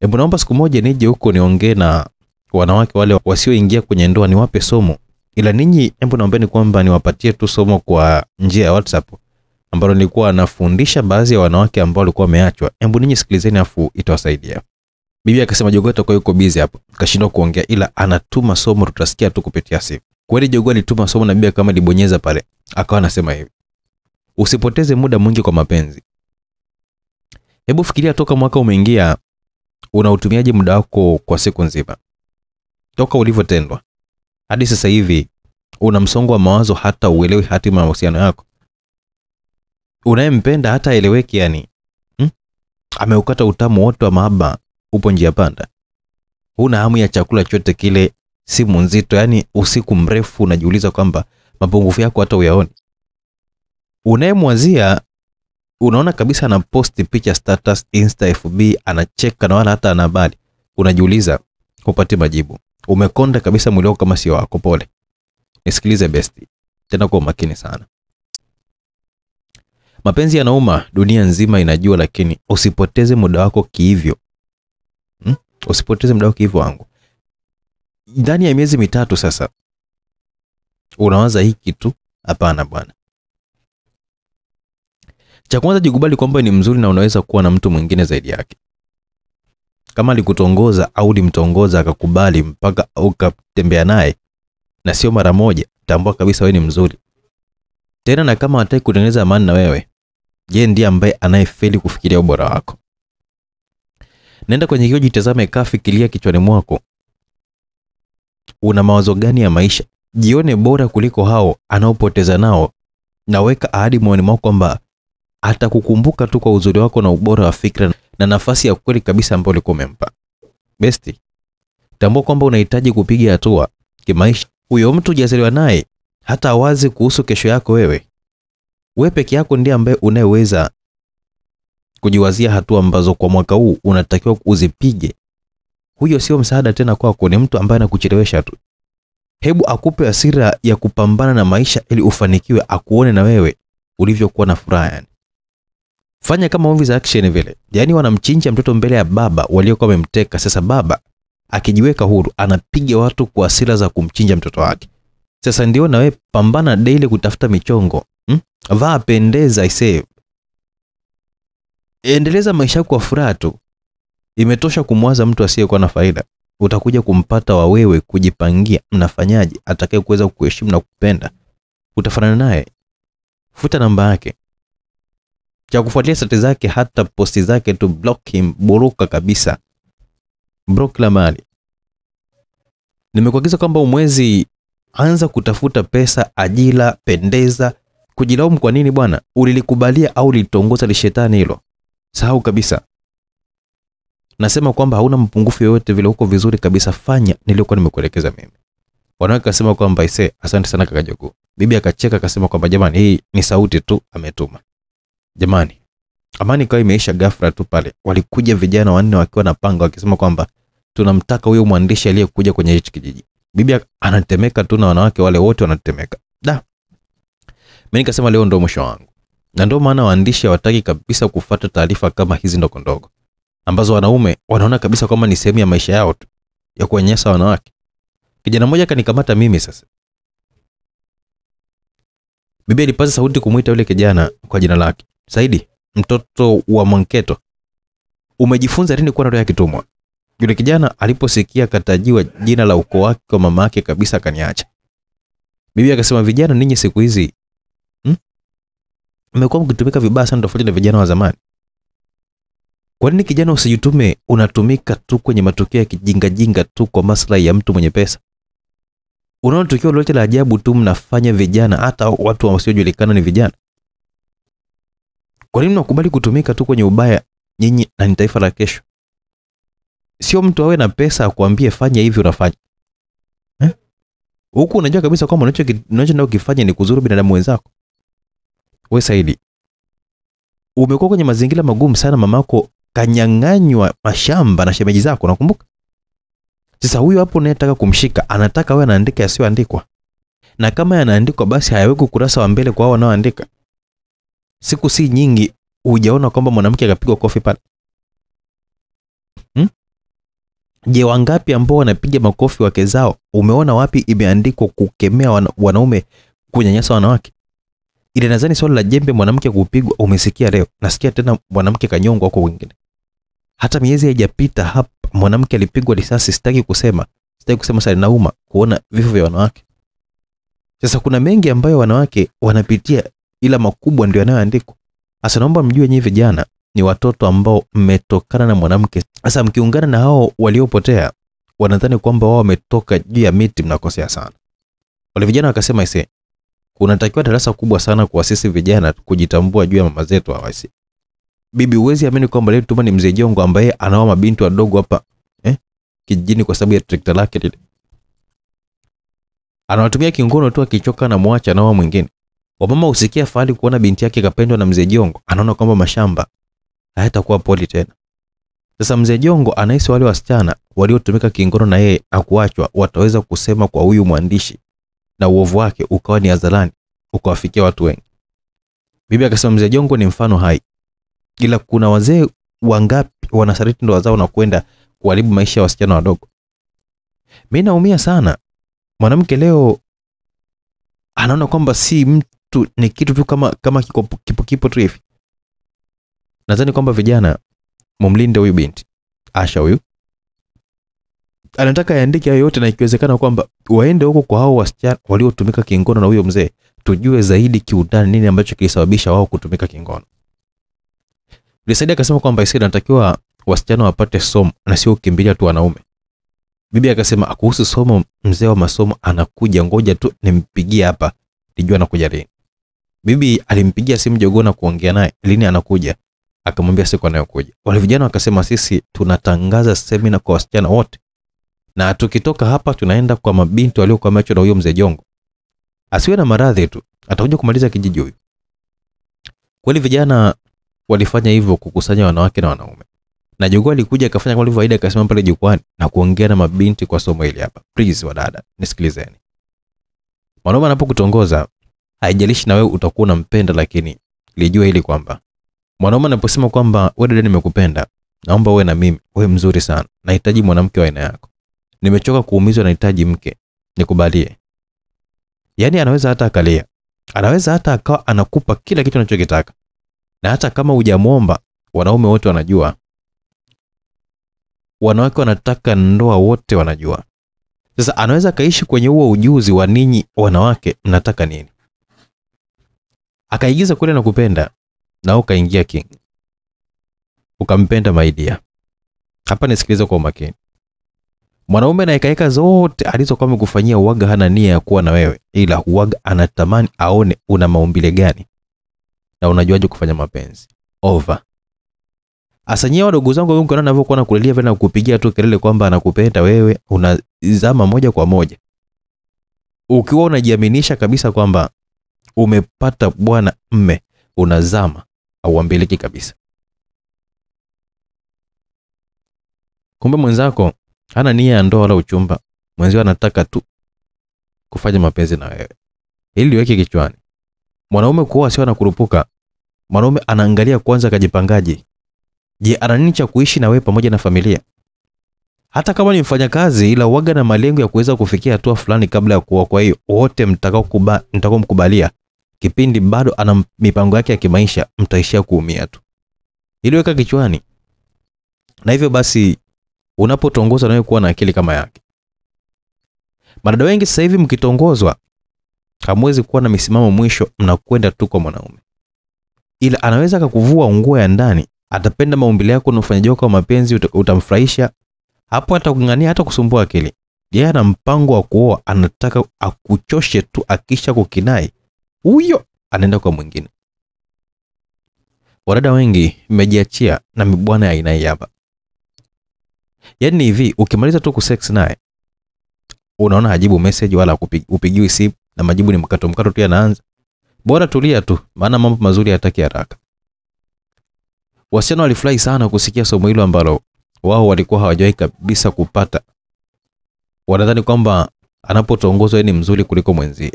hebu naomba siku moja nije huko niongee na wanawake wale wasioingia kwenye ndoa niwape somo. Ila ninyi hebu naombeni kwamba niwapatie tu somo kwa njia ya whatsapp ambalo nilikuwa nafundisha baadhi ya wanawake ambao walikuwa wameachwa. Hebu ninyi sikilizeni afu itawasaidia bibi akasema jogoo atakuwa yuko busy hapo. Kashindwa kuongea ila anatuma somo tutasikia tu kupitia simu. Kweli jogoo alituma somo na bibi kama libonyeza pale akawa anasema hivi usipoteze muda mwingi kwa mapenzi. Hebu fikiria toka mwaka umeingia unautumiaje muda wako kwa siku nzima? Toka ulivyotendwa hadi sasa hivi una msongo wa mawazo hata uelewi hatima ya mahusiano yako? Unayempenda hata aeleweki yani hmm? ameukata utamu wote wa mahaba upo njia panda. Huna hamu ya chakula chote kile simu nzito yani usiku mrefu unajiuliza kwamba mapungufu yako hata uyaoni. Unayemwazia unaona kabisa ana post picha status insta fb anacheka na wala hata ana habari. Unajiuliza hupati majibu. Umekonda kabisa mwili wako kama sio wako pole. Nisikilize besti tena kwa umakini sana. Mapenzi yanauma dunia nzima inajua lakini usipoteze muda wako kiivyo? Usipoteze muda wako hivyo wangu. Ndani ya miezi mitatu sasa unawaza hiki tu hapana bwana. Cha kwanza jikubali kwamba ni mzuri na unaweza kuwa na mtu mwingine zaidi yake. Kama alikutongoza au ulimtongoza akakubali mpaka ukatembea naye na sio mara moja tambua kabisa wewe ni mzuri. Tena na kama hataki kutengeneza amani na wewe je ndiye ambaye anayefeli kufikiria ubora wako nenda kwenye hiyo jitazame kaa fikiria kichwani mwako. Una mawazo gani ya maisha? Jione bora kuliko hao anaopoteza nao. Na weka ahadi moyoni mwako kwamba atakukumbuka tu kwa uzuri wako na ubora wa fikra na nafasi ya kweli kabisa ambayo ulikuwa umempa. Besti tambua kwamba unahitaji kupiga hatua kimaisha. Huyo mtu hujazaliwa naye hata awazi kuhusu kesho yako wewe. We peke yako ndiye ambaye unayeweza kujiwazia hatua ambazo kwa mwaka huu unatakiwa uzipige. Huyo sio msaada tena kwako ni mtu ambaye anakuchelewesha tu. Hebu akupe asira ya kupambana na maisha ili ufanikiwe akuone na wewe ulivyokuwa na furaha yani. Fanya kama movie za action vile. Yaani wanamchinja mtoto mbele ya baba waliokuwa wamemteka. Sasa baba akijiweka huru anapiga watu kwa asira za kumchinja mtoto wake. Sasa ndio na wewe pambana daily kutafuta michongo hmm? vaa pendeza isee endeleza maisha yako kwa furaha tu imetosha kumwaza mtu asiyekuwa na faida utakuja kumpata wa wewe kujipangia mnafanyaje atakaye kuweza kukuheshimu na kupenda utafanana naye futa namba yake cha kufuatilia sati zake hata posti zake tu block him buruka kabisa Block la mali. nimekuagiza kwamba umwezi anza kutafuta pesa, ajira, pendeza. Kujilaumu kwa nini bwana? Ulilikubalia au lilitongoza lishetani hilo? Sahau kabisa. Nasema kwamba hauna mpungufu yoyote vile, uko vizuri kabisa, fanya niliokuwa nimekuelekeza mimi. Wanawake akasema kwamba ise, asante sana kaka Jogoo. Bibi akacheka akasema kwamba jamani, hii ni sauti tu ametuma. Jamani, amani ikawa imeisha ghafla tu pale. Walikuja vijana wanne wakiwa na panga wakisema kwamba tunamtaka huyo mwandishi aliyekuja kwenye hichi kijiji. Bibi anatemeka tu na wanawake wale wote wanatemeka. Da. Mimi nikasema leo ndio mwisho wangu. Na ndio maana waandishi hawataki kabisa kufata taarifa kama hizi ndogo ndogo ambazo wanaume wanaona kabisa kwamba ni sehemu ya maisha yao tu ya kuonyesha wanawake. Kijana mmoja kanikamata mimi sasa. Bibi alipaza sauti kumwita yule kijana kwa jina lake. Saidi, mtoto wa Mwanketo. Umejifunza lini kuwa na roho ya kitumwa? Yule kijana aliposikia katajiwa jina la ukoo wake kwa mama yake kabisa akaniacha. Bibi akasema vijana ninyi siku hizi? Mmekuwa mkitumika vibaya sana tofauti na vijana wa zamani. Kwa nini kijana usijitume unatumika tu kwenye matukio ya kijingajinga tu kwa maslahi ya mtu mwenye pesa? Unaona tukio lolote la ajabu tu mnafanya vijana, hata watu wasiojulikana ni vijana. Kwa nini mnakubali kutumika tu kwenye ubaya nyinyi na ni taifa la kesho? Sio mtu awe na pesa akuambie fanya hivi unafanya. Eh? Huku unajua kabisa kwamba unacho unachoenda ukifanya ni kuzuru binadamu wenzako. Wewe Saidi, umekuwa kwenye mazingira magumu sana, mamako kanyang'anywa mashamba na shemeji zako, nakumbuka? Sasa huyu hapo unayetaka kumshika anataka wewe anaandika yasiyoandikwa, na kama yanaandikwa basi hayaweki ukurasa wa mbele kwa hao wanaoandika. Siku si nyingi hujaona kwamba mwanamke akapigwa kofi pale hmm? Je, wangapi ambao wanapiga makofi wake zao, umeona wapi imeandikwa kukemea wana, wanaume kunyanyasa wanawake? Ile nadhani swala la jembe mwanamke kupigwa umesikia leo, nasikia tena mwanamke kanyongwa huko wengine. Hata miezi haijapita hapa mwanamke alipigwa risasi. Sitaki kusema, sitaki kusema sana, nauma kuona vifo vya wanawake. Sasa kuna mengi ambayo wanawake wanapitia, ila makubwa ndio yanayoandikwa. Sasa naomba mjue nyinyi vijana ni watoto ambao mmetokana na mwanamke. Sasa mkiungana na hao waliopotea, wanadhani kwamba wao wametoka juu ya miti, mnakosea sana. Wale vijana wakasema ise, kunatakiwa darasa kubwa sana kwa sisi vijana kujitambua juu ya mama zetu hawasi. Bibi, huwezi amini kwamba leo tuma ni mzee Jongo ambaye anaoa mabinti wadogo hapa eh, kijijini kwa sababu ya trekta lake lile. Anawatumia kingono tu, akichoka na mwacha anaoa mwingine. Wamama husikia fahari kuona binti yake kapendwa na mzee Jongo, anaona kwamba mashamba hayatakuwa poli tena. Sasa mzee Jongo anahisi wale wasichana waliotumika kingono na yeye akuachwa kuachwa wataweza kusema kwa huyu mwandishi, na uovu wake ukawa ni hadharani, ukawafikia watu wengi. Biblia akasema mzee Jongo ni mfano hai, ila kuna wazee wangapi wanasaliti ndoa zao na kwenda kuharibu maisha ya wasichana wadogo. Mimi naumia sana. Mwanamke leo anaona kwamba si mtu, ni kitu tu kama kama kipo kipo, tu hivi. Nadhani kwamba vijana mumlinde huyu binti Asha, huyu anataka yaandike hayo yote, na ikiwezekana kwamba waende huko kwa hao wasichana waliotumika kingono na huyo mzee, tujue zaidi kiundani nini ambacho kilisababisha wao kutumika kingono. Lisaidi akasema kwamba Isaid anatakiwa wasichana wapate somo na sio kukimbilia tu wanaume. Bibi akasema kuhusu somo, mzee wa masomo anakuja, ngoja tu nimpigie hapa nijue anakuja lini. Bibi alimpigia simu Jogoo na kuongea naye lini anakuja, akamwambia siku anayokuja. Wale vijana wakasema sisi tunatangaza semina kwa wasichana wote, na tukitoka hapa tunaenda kwa mabinti waliokuwa macho na huyo mzee Jongo. Asiwe na maradhi tu, atakuja kumaliza kijiji huyu. Kweli vijana walifanya hivyo kukusanya wanawake na wanaume. Na Jogoo alikuja akafanya kama ilivyoahidi, akasema pale jukwani na kuongea na mabinti kwa somo hili hapa. Please wadada, nisikilizeni. Mwanaume anapokutongoza haijalishi na wewe utakuwa unampenda, lakini lijua hili kwamba mwanaume anaposema kwamba wewe dada, nimekupenda, naomba uwe na mimi, wewe mzuri sana, nahitaji mwanamke wa aina yako, nimechoka kuumizwa, nahitaji mke, nikubalie. Yaani anaweza hata akalia, anaweza hata akawa anakupa kila kitu anachokitaka, na hata kama hujamwomba, wanaume wote wanajua, wanawake wanataka ndoa, wote wanajua. Sasa anaweza akaishi kwenye huo ujuzi wa ninyi wanawake mnataka nini, akaigiza kule na kupenda na ukaingia king, ukampenda maidia. Hapa nisikilize kwa umakini. Mwanaume na zote alizokuwa amekufanyia uwaga hana nia ya kuwa na wewe, ila uwaga anatamani aone una maumbile gani na unajuaje kufanya mapenzi. Over. Asanyia wadogo zangu wengi ukiona anavyokuwa nakulilia vile na kupigia tu kelele kwamba anakupenda wewe, unazama moja kwa moja. Ukiwa unajiaminisha kabisa kwamba umepata bwana mme, unazama auambiliki kabisa. Kumbe mwenzako hana nia ya ndoa wala uchumba, mwenzio anataka tu kufanya mapenzi na wewe. Ili liweke kichwani. Mwanaume kuoa sio anakurupuka. Mwanaume anaangalia kwanza kajipangaje. Je, ana nini cha kuishi na wewe pamoja na familia? Hata kama ni mfanyakazi, ila uwaga na malengo ya kuweza kufikia hatua fulani kabla ya kuoa. Kwa hiyo wote mtakao mtakao mkubalia kipindi bado ana mipango yake ya kimaisha, mtaishia kuumia tu. Iliweka kichwani. Na hivyo basi unapotongozwa nawe kuwa na akili kama yake. Madada wengi sasa hivi mkitongozwa hamwezi kuwa na misimamo mwisho, mnakwenda tu kwa mwanaume, ila anaweza akakuvua nguo ya ndani, atapenda maumbile yako na ufanyaji wa mapenzi, utamfurahisha hapo, atakung'ania hata kusumbua akili. Yeye ana mpango wa kuoa, anataka akuchoshe tu, akisha kukinai huyo anaenda kwa mwingine. Wadada wengi mmejiachia na mibwana ya aina hii hapa. Yaani ni hivi, ukimaliza tu kusex naye unaona hajibu message wala upigiwi simu na majibu ni mkato mkato tu yanaanza. Bora tulia tu, maana mambo mazuri hayataki haraka. Wasichana walifurahi sana kusikia somo hilo ambalo wao walikuwa hawajawahi kabisa kupata. Wanadhani kwamba anapotongozwa ni mzuri kuliko mwenzie.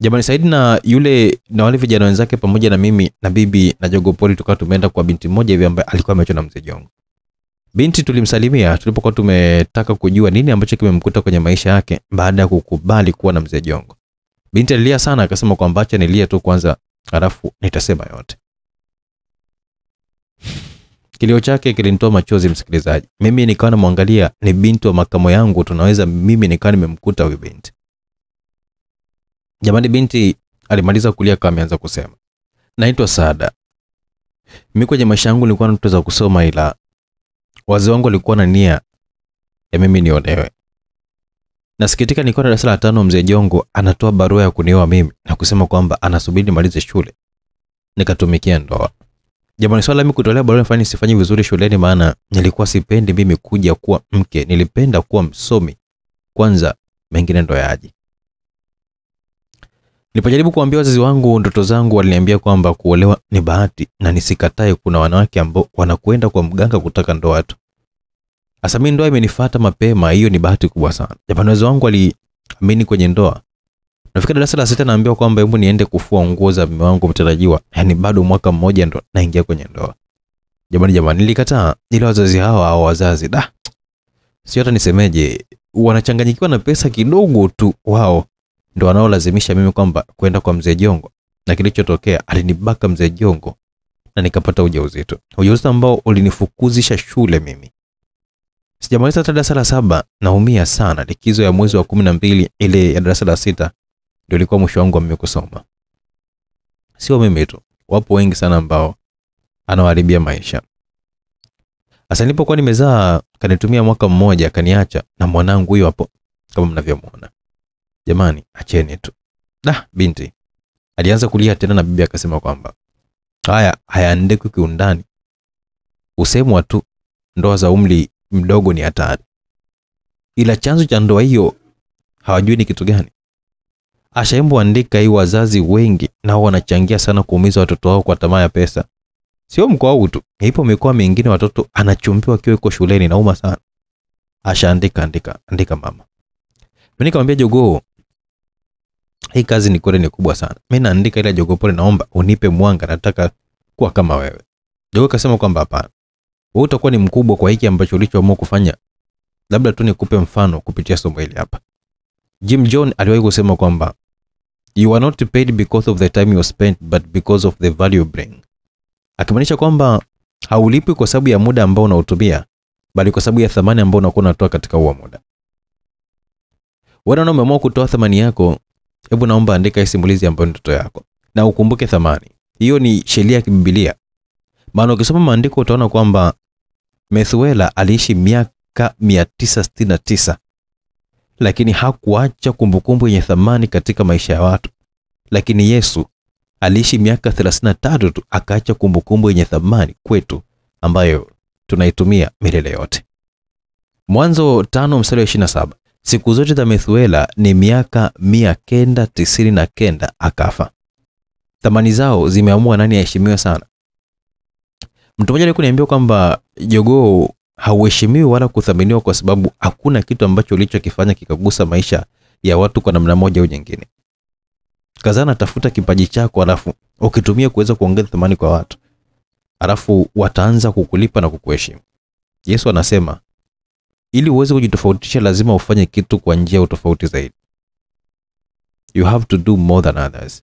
Jamani Saidi na yule na wale vijana wenzake pamoja na mimi na bibi na Jogopoli tukawa tumeenda kwa binti mmoja hivi ambaye alikuwa ameachwa na mzee Jongo. Binti tulimsalimia tulipokuwa tumetaka kujua nini ambacho kimemkuta kwenye maisha yake baada ya kukubali kuwa na mzee Jongo. Binti alilia sana akasema kwamba acha nilie tu kwanza halafu nitasema yote. Kilio chake kilinitoa machozi msikilizaji. Mimi nikawa namwangalia ni binti wa makamo yangu tunaweza mimi nikawa nimemkuta huyu binti. Jamani binti alimaliza kulia kama ameanza kusema. Naitwa Sada. Mimi kwenye maisha yangu nilikuwa na ndoto za kusoma ila wazee wangu walikuwa na nia ya mimi niolewe. Nasikitika nikiwa darasa la tano, mzee Jongo anatoa barua ya kunioa mimi na kusema kwamba anasubiri nimalize shule nikatumikia ndoa. Jamani, swala mimi kutolea barua nifanye nisifanye vizuri shuleni, maana nilikuwa sipendi mimi kuja kuwa mke, nilipenda kuwa msomi kwanza, mengine ndo yaje. Nilipojaribu kuambia wazazi wangu ndoto zangu, waliniambia kwamba kuolewa ni bahati na nisikatae. Kuna wanawake ambao wanakwenda kwa mganga kutaka ndoa tu. Sasa mimi ndoa imenifuata mapema, hiyo ni bahati kubwa sana. Japani wazazi wangu waliamini kwenye ndoa. Nafika darasa la sita naambiwa kwamba hebu niende kufua nguo za mume wangu mtarajiwa, yaani bado mwaka mmoja ndo naingia kwenye ndoa. Jamani, jamani, nilikataa, ila wazazi hao wazazi da, sio hata nisemeje, wanachanganyikiwa na pesa kidogo tu wao ndo wanaolazimisha mimi kwamba kwenda kwa mzee Jongo, na kilichotokea alinibaka mzee Jongo na nikapata ujauzito, ujauzito ambao ulinifukuzisha shule mimi. Sijamaliza hata darasa la saba, naumia sana. Likizo ya mwezi wa kumi na mbili ile ya darasa la sita ndio ilikuwa mwisho wangu wa mimi kusoma. Sio mimi tu, wapo wengi sana ambao anawaharibia maisha. Sasa nilipokuwa nimezaa, kanitumia mwaka mmoja, kaniacha na mwanangu huyo hapo kama mnavyomwona. Jamani, acheni tu. Da, binti alianza kulia tena, na bibi akasema kwamba haya hayaandikwi kiundani, usemwa tu ndoa za umri mdogo ni hatari, ila chanzo cha ndoa hiyo hawajui ni kitu gani. Ashaimbo andika hii, wazazi wengi nao wanachangia sana kuumiza watoto wao kwa tamaa ya pesa. Sio mkoa huu tu, ipo mikoa mingine watoto anachumbiwa akiwa yuko shuleni, nauma sana. Ashaandika andika andika mama. Mimi nikamwambia Jogoo, hii kazi ni kweli ni kubwa sana. Mimi naandika ila Jogoo pole, naomba unipe mwanga, nataka kuwa kama wewe. Jogoo akasema kwamba hapana, wewe utakuwa ni mkubwa kwa hiki ambacho ulichoamua kufanya. Labda tu nikupe mfano kupitia somo hili hapa. Jim John aliwahi kusema kwamba you are not paid because of the time you spent but because of the value you bring, akimaanisha kwamba haulipwi kwa sababu ya muda ambao unautumia bali kwa sababu ya thamani ambayo unakuwa unatoa katika huo muda. Wewe umeamua kutoa thamani yako, hebu naomba andika hii simulizi ambayo ndoto yako na ukumbuke thamani hiyo. Ni sheria ya kibibilia, maana ukisoma maandiko utaona kwamba Methuela aliishi miaka 969 lakini hakuacha kumbukumbu yenye thamani katika maisha ya watu. Lakini Yesu aliishi miaka 33 tu akaacha kumbukumbu yenye thamani kwetu ambayo tunaitumia milele yote. Mwanzo tano mstari wa 27. Siku zote za Methuela ni miaka mia kenda tisini na kenda akafa. Thamani zao zimeamua nani aheshimiwe sana. Mtu mmoja alikuwa niambia kwamba jogoo hauheshimiwi wala kuthaminiwa kwa sababu hakuna kitu ambacho ulichokifanya kikagusa maisha ya watu kwa namna moja au nyingine. Kazana, tafuta kipaji chako, alafu ukitumia kuweza kuongeza thamani kwa watu, alafu wataanza kukulipa na kukuheshimu. Yesu anasema ili uweze kujitofautisha lazima ufanye kitu kwa njia utofauti zaidi. You have to do more than others.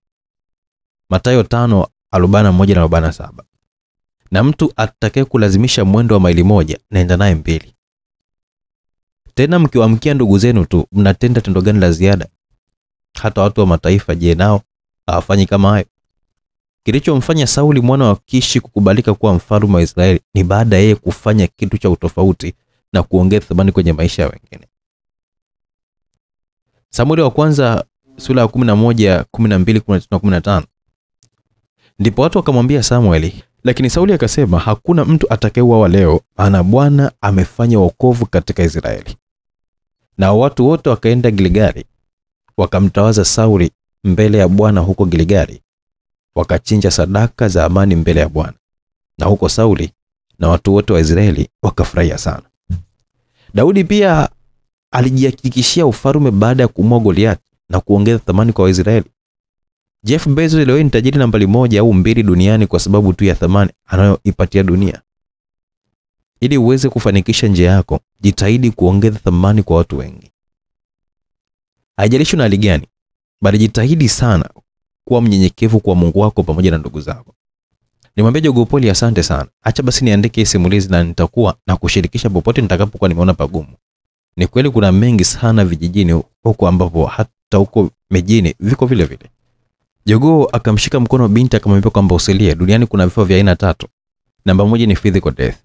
Mathayo 5:41 na 47. Na mtu atakaye kulazimisha mwendo wa maili moja, naenda naye mbili. Tena mkiwaamkia ndugu zenu tu, mnatenda tendo gani la ziada? Hata watu wa mataifa, je, nao hawafanyi kama hayo? Kilichomfanya Sauli mwana wa Kishi kukubalika kuwa mfalme wa Israeli ni baada ya yeye kufanya kitu cha utofauti na kuongeza thamani kwenye maisha ya wengine. Samueli wa kwanza sura ya 11, 12, 13 15. Ndipo watu wakamwambia Samueli, lakini Sauli akasema, hakuna mtu atakayeuawa leo, maana Bwana amefanya wokovu katika Israeli. Na watu wote wakaenda giligali wakamtawaza Sauli mbele ya Bwana huko giligali wakachinja sadaka za amani mbele ya Bwana. Na huko Sauli na watu wote wa Israeli wakafurahia sana. Daudi pia alijihakikishia ufalme baada ya kumua Goliathi na kuongeza thamani kwa Waisraeli. Jeff Bezos leo ni tajiri nambari moja au mbili duniani kwa sababu tu ya thamani anayoipatia dunia. Ili uweze kufanikisha njia yako, jitahidi kuongeza thamani kwa watu wengi. Haijalishi na hali gani, bali jitahidi sana kuwa mnyenyekevu kwa Mungu wako pamoja na ndugu zako. Nimwambia Jogopoli asante sana. Acha basi niandike simulizi na nitakuwa na kushirikisha popote nitakapokuwa nimeona pagumu. Ni kweli kuna mengi sana vijijini huko ambapo hata huko mijini viko vile vile. Jogoo akamshika mkono binti akamwambia kwamba usilie, duniani kuna vifo vya aina tatu. Namba moja ni physical death.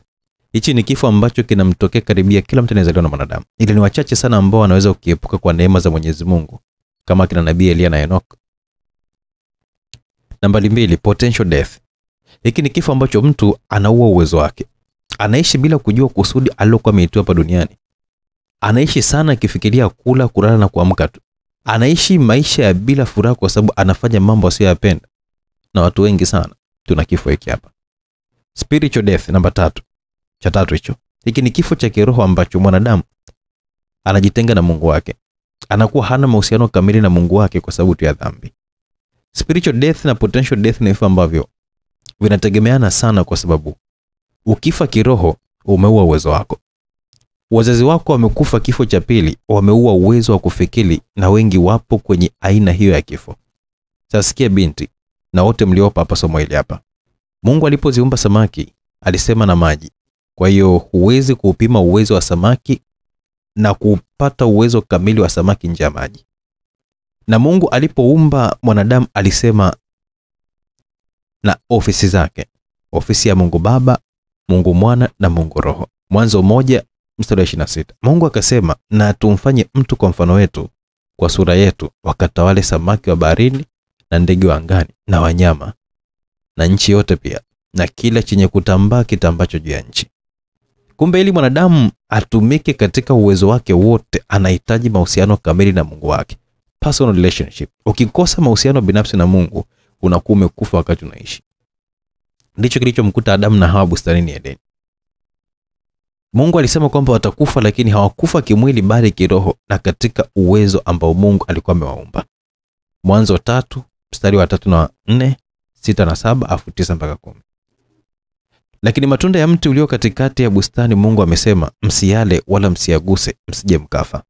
Hichi ni kifo ambacho kinamtokea karibia kila mtu anayezaliwa na mwanadamu. Ila ni wachache sana ambao wanaweza kukiepuka kwa neema za Mwenyezi Mungu kama kina Nabii Elia na Enoch. Nambari mbili, potential death. Hiki ni kifo ambacho mtu anaua uwezo wake. Anaishi bila kujua kusudi alilokuwa ameitiwa hapa duniani. Anaishi sana akifikiria kula, kulala na kuamka tu. Anaishi maisha ya bila furaha kwa sababu anafanya mambo asiyoyapenda. Na watu wengi sana tuna kifo hiki hapa. Spiritual death namba tatu. Cha tatu hicho. Hiki ni kifo cha kiroho ambacho mwanadamu anajitenga na Mungu wake. Anakuwa hana mahusiano kamili na Mungu wake kwa sababu tu ya dhambi. Spiritual death na potential death ni vifo ambavyo vinategemeana sana kwa sababu ukifa kiroho umeua uwezo wako. Wazazi wako wamekufa kifo cha pili, wameua uwezo wa kufikiri, na wengi wapo kwenye aina hiyo ya kifo. Sasikia binti, na wote mliopa hapa somo hili hapa. Mungu alipoziumba samaki alisema na maji. Kwa hiyo huwezi kuupima uwezo wa samaki na kupata uwezo kamili wa samaki nje ya maji. Na Mungu alipoumba mwanadamu alisema na ofisi zake, ofisi ya Mungu Baba, Mungu Mwana na Mungu Roho. Mwanzo moja mstari wa 26. Mungu akasema, na tumfanye mtu kwa mfano wetu, kwa sura yetu, wakatawale samaki wa baharini na ndege wa angani na wanyama na nchi yote pia na kila chenye kutambaa kitambacho juu ya nchi. Kumbe ili mwanadamu atumike katika uwezo wake wote, anahitaji mahusiano kamili na Mungu wake, personal relationship. Ukikosa mahusiano binafsi na Mungu, unakuwa umekufa wakati unaishi. Ndicho kilichomkuta Adamu na Hawa bustanini Edeni. Mungu alisema kwamba watakufa, lakini hawakufa kimwili, bali kiroho na katika uwezo ambao Mungu alikuwa amewaumba. Mwanzo tatu mstari wa tatu na nne sita na saba afu tisa mpaka kumi. Lakini matunda ya mti ulio katikati ya bustani Mungu amesema, msiyale wala msiyaguse, msije mkafa.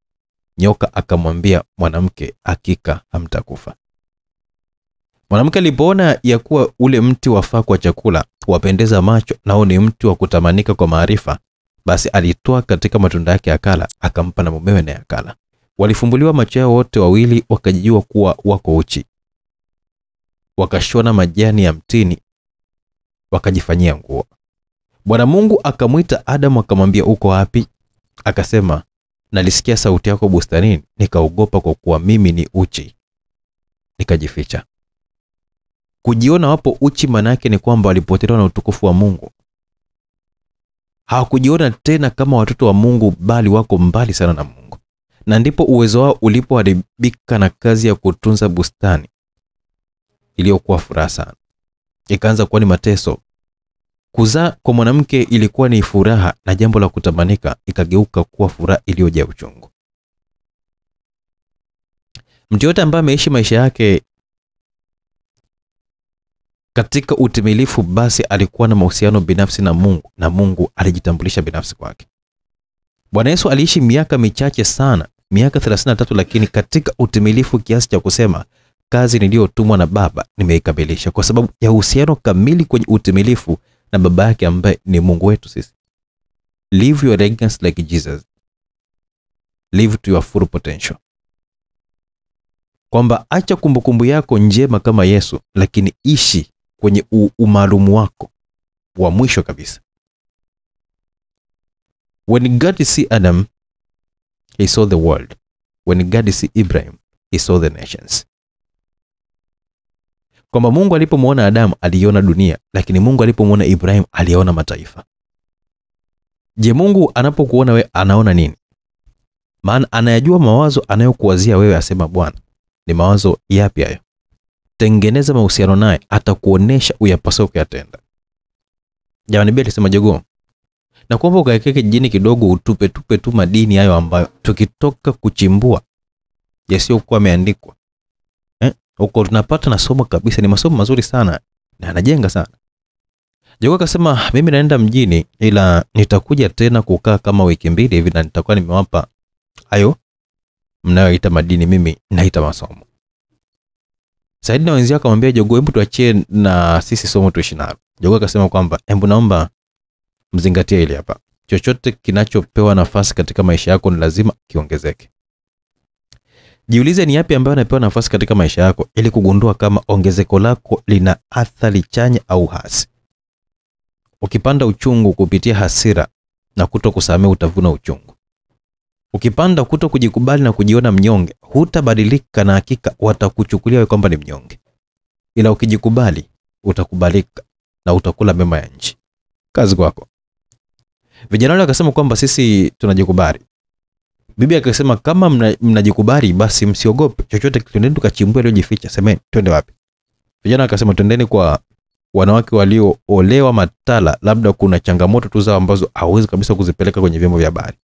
Nyoka akamwambia mwanamke, hakika hamtakufa. Mwanamke alipoona ya kuwa ule mti wafaa kwa chakula, wapendeza macho, nao ni mti wa kutamanika kwa maarifa, basi alitoa katika matunda yake akala, akampa na mumewe naye akala. Walifumbuliwa macho yao wote wawili, wakajijua kuwa wako uchi, wakashona majani ya mtini, wakajifanyia nguo. Bwana Mungu akamwita Adamu akamwambia, uko wapi? Akasema, nalisikia sauti yako bustanini, nikaogopa kwa kuwa mimi ni uchi, nikajificha. Kujiona wapo uchi maana yake ni kwamba walipotelewa na utukufu wa Mungu. Hawakujiona tena kama watoto wa Mungu, bali wako mbali sana na Mungu, na ndipo uwezo wao ulipoharibika na kazi ya kutunza bustani iliyokuwa furaha sana ikaanza kuwa ni mateso. Kuzaa kwa mwanamke ilikuwa ni furaha na jambo la kutamanika, ikageuka kuwa furaha iliyojaa uchungu. Mtu yote ambaye ameishi maisha yake katika utimilifu, basi alikuwa na mahusiano binafsi na Mungu na Mungu alijitambulisha binafsi kwake. Bwana Yesu aliishi miaka michache sana, miaka 33, lakini katika utimilifu kiasi cha kusema kazi niliyotumwa na Baba nimeikamilisha, kwa sababu ya uhusiano kamili kwenye utimilifu na Baba yake ambaye ni Mungu wetu sisi. Live your legacy like Jesus, live to your full potential, kwamba acha kumbukumbu yako njema kama Yesu, lakini ishi kwenye umaalumu wako wa mwisho kabisa. When God see Adam, he saw the world. When God see Ibrahim, he saw the nations kwamba Mungu alipomwona Adamu aliona dunia, lakini Mungu alipomwona Ibrahim aliona mataifa. Je, Mungu anapokuona we anaona nini? Maana anayajua mawazo anayokuwazia wewe, asema Bwana. Ni mawazo yapi hayo? Tengeneza mahusiano naye, atakuonesha uyapasao kuyatenda. Jamani, bia alisema jogoo, na kwamba ukaekeke jini kidogo, utupe tupe tu madini hayo ambayo tukitoka kuchimbua yasiyokuwa Eh? Uko tunapata na somo kabisa, ni masomo mazuri sana na anajenga sana. Jogoo akasema mimi naenda mjini, ila nitakuja tena kukaa kama wiki mbili hivi, na nitakuwa nimewapa hayo mnayoita madini, mimi naita masomo. Saidi na wenzake akamwambia jogo hebu tuachie na sisi somo tuishi nalo. Jogoo akasema kwamba hebu naomba mzingatie ile hapa, chochote kinachopewa nafasi katika maisha yako ni lazima kiongezeke. Jiulize ni yapi ambayo anapewa nafasi katika maisha yako ili kugundua kama ongezeko lako lina athari chanya au hasi. Ukipanda uchungu kupitia hasira na kuto kusamehe utavuna uchungu. Ukipanda kuto kujikubali na kujiona mnyonge, hutabadilika na hakika watakuchukulia wewe kwamba ni mnyonge. Ila ukijikubali, utakubalika na utakula mema ya nchi. Kazi kwako. Vijana wale wakasema kwamba sisi tunajikubali. Bibi akasema kama mnajikubali mna basi msiogope chochote, twendeni tukachimbua aliyojificha. Semeni twende wapi? Vijana akasema twendeni kwa wanawake walioolewa matala, labda kuna changamoto tu zao ambazo hawezi kabisa kuzipeleka kwenye vyombo vya habari.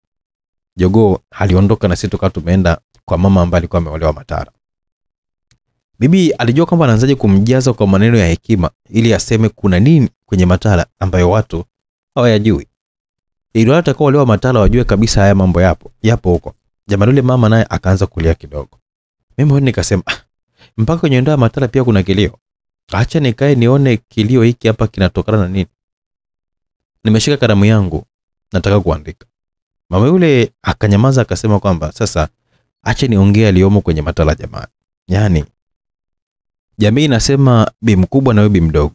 Jogoo aliondoka na sisi tukawa tumeenda kwa mama ambaye alikuwa ameolewa matara. Bibi alijua kwamba anaanzaje kumjaza kwa maneno ya hekima ili aseme kuna nini kwenye Matara ambayo watu hawayajui ili wale watakaoolewa matala wajue kabisa haya mambo yapo yapo huko. Jamani, yule mama naye akaanza kulia kidogo. Mimi nikasema ah, mpaka kwenye ndoa Matara pia kuna kilio. Acha nikae nione kilio hiki hapa kinatokana na nini. Nimeshika kalamu yangu nataka kuandika. Mama yule akanyamaza akasema kwamba sasa acha niongee aliyomo kwenye matala jamani. Yaani jamii inasema bi mkubwa na wewe bi mdogo.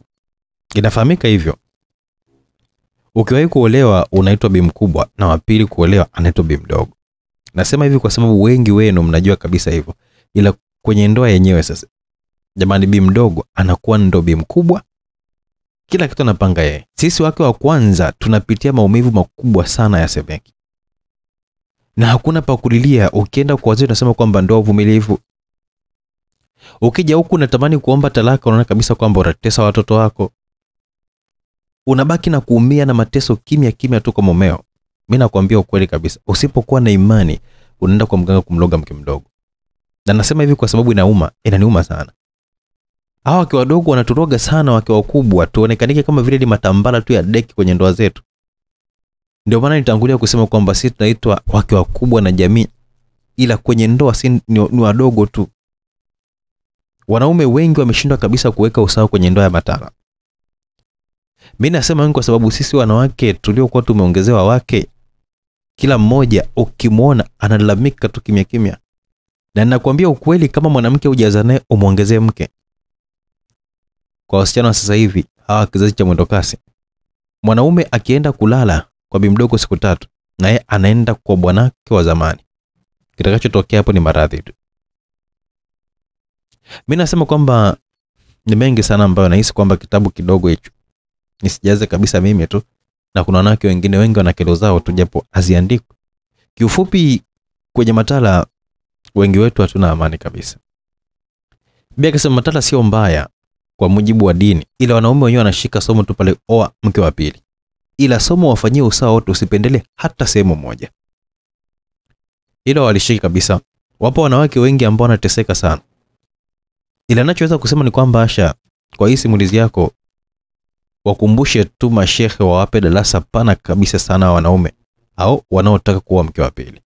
Inafahamika hivyo. Ukiwahi kuolewa unaitwa bi mkubwa na wa pili kuolewa anaitwa bi mdogo. Nasema hivi kwa sababu wengi wenu mnajua kabisa hivyo, ila kwenye ndoa yenyewe sasa, jamani, bi mdogo anakuwa ndo bi mkubwa, kila kitu anapanga yeye. Sisi wake wa kwanza tunapitia maumivu makubwa sana ya semeki, na hakuna pa kulilia. Ukienda kwa wazee unasema kwamba ndoa uvumilivu. Ukija huku unatamani kuomba talaka, unaona kabisa kwamba unatesa watoto wako unabaki na kuumia na mateso kimya kimya tu kwa mumeo. Mi nakwambia ukweli kabisa, usipokuwa na imani unaenda kwa mganga kumloga mke mdogo. Na nasema hivi kwa sababu inauma, inaniuma sana. Hawa wake wadogo wanaturoga sana, wake wakubwa tuonekanike kama vile ni matambala tu ya deki kwenye ndoa zetu. Ndio maana nitangulia kusema kwamba sisi tunaitwa wake wakubwa na jamii, ila kwenye ndoa si ni, wadogo tu. Wanaume wengi wameshindwa kabisa kuweka usawa kwenye ndoa ya matala. Mi nasema kwa sababu sisi wanawake tuliokuwa tumeongezewa wake, kila mmoja ukimwona analalamika tu kimya kimya, na ninakwambia ukweli, kama mwanamke hujaza naye umwongezee mke. Kwa wasichana wa sasa hivi hawa kizazi cha mwendokasi, mwanaume akienda kulala kwa bi mdogo siku tatu, naye anaenda kwa bwanake wa zamani. Kitakachotokea hapo ni maradhi tu. Mi nasema kwamba ni mengi sana ambayo nahisi kwamba kitabu kidogo hicho nisijaze kabisa mimi tu, na kuna wanawake wengine wengi wana kero zao tu, japo haziandikwi. Kiufupi, kwenye Matala wengi wetu hatuna amani kabisa. Bia akasema Matala sio mbaya kwa mujibu wa dini, ila wanaume wenyewe wanashika somo tu pale, oa mke wa pili, ila somo wafanyie usawa wote, usipendele hata sehemu moja. Ila walishiki kabisa. Wapo wanawake wengi ambao wanateseka sana, ila nachoweza kusema ni kwamba Asha, kwa hii simulizi yako wakumbushe tu mashehe wawape darasa pana kabisa sana wanaume au wanaotaka kuwa mke wa pili,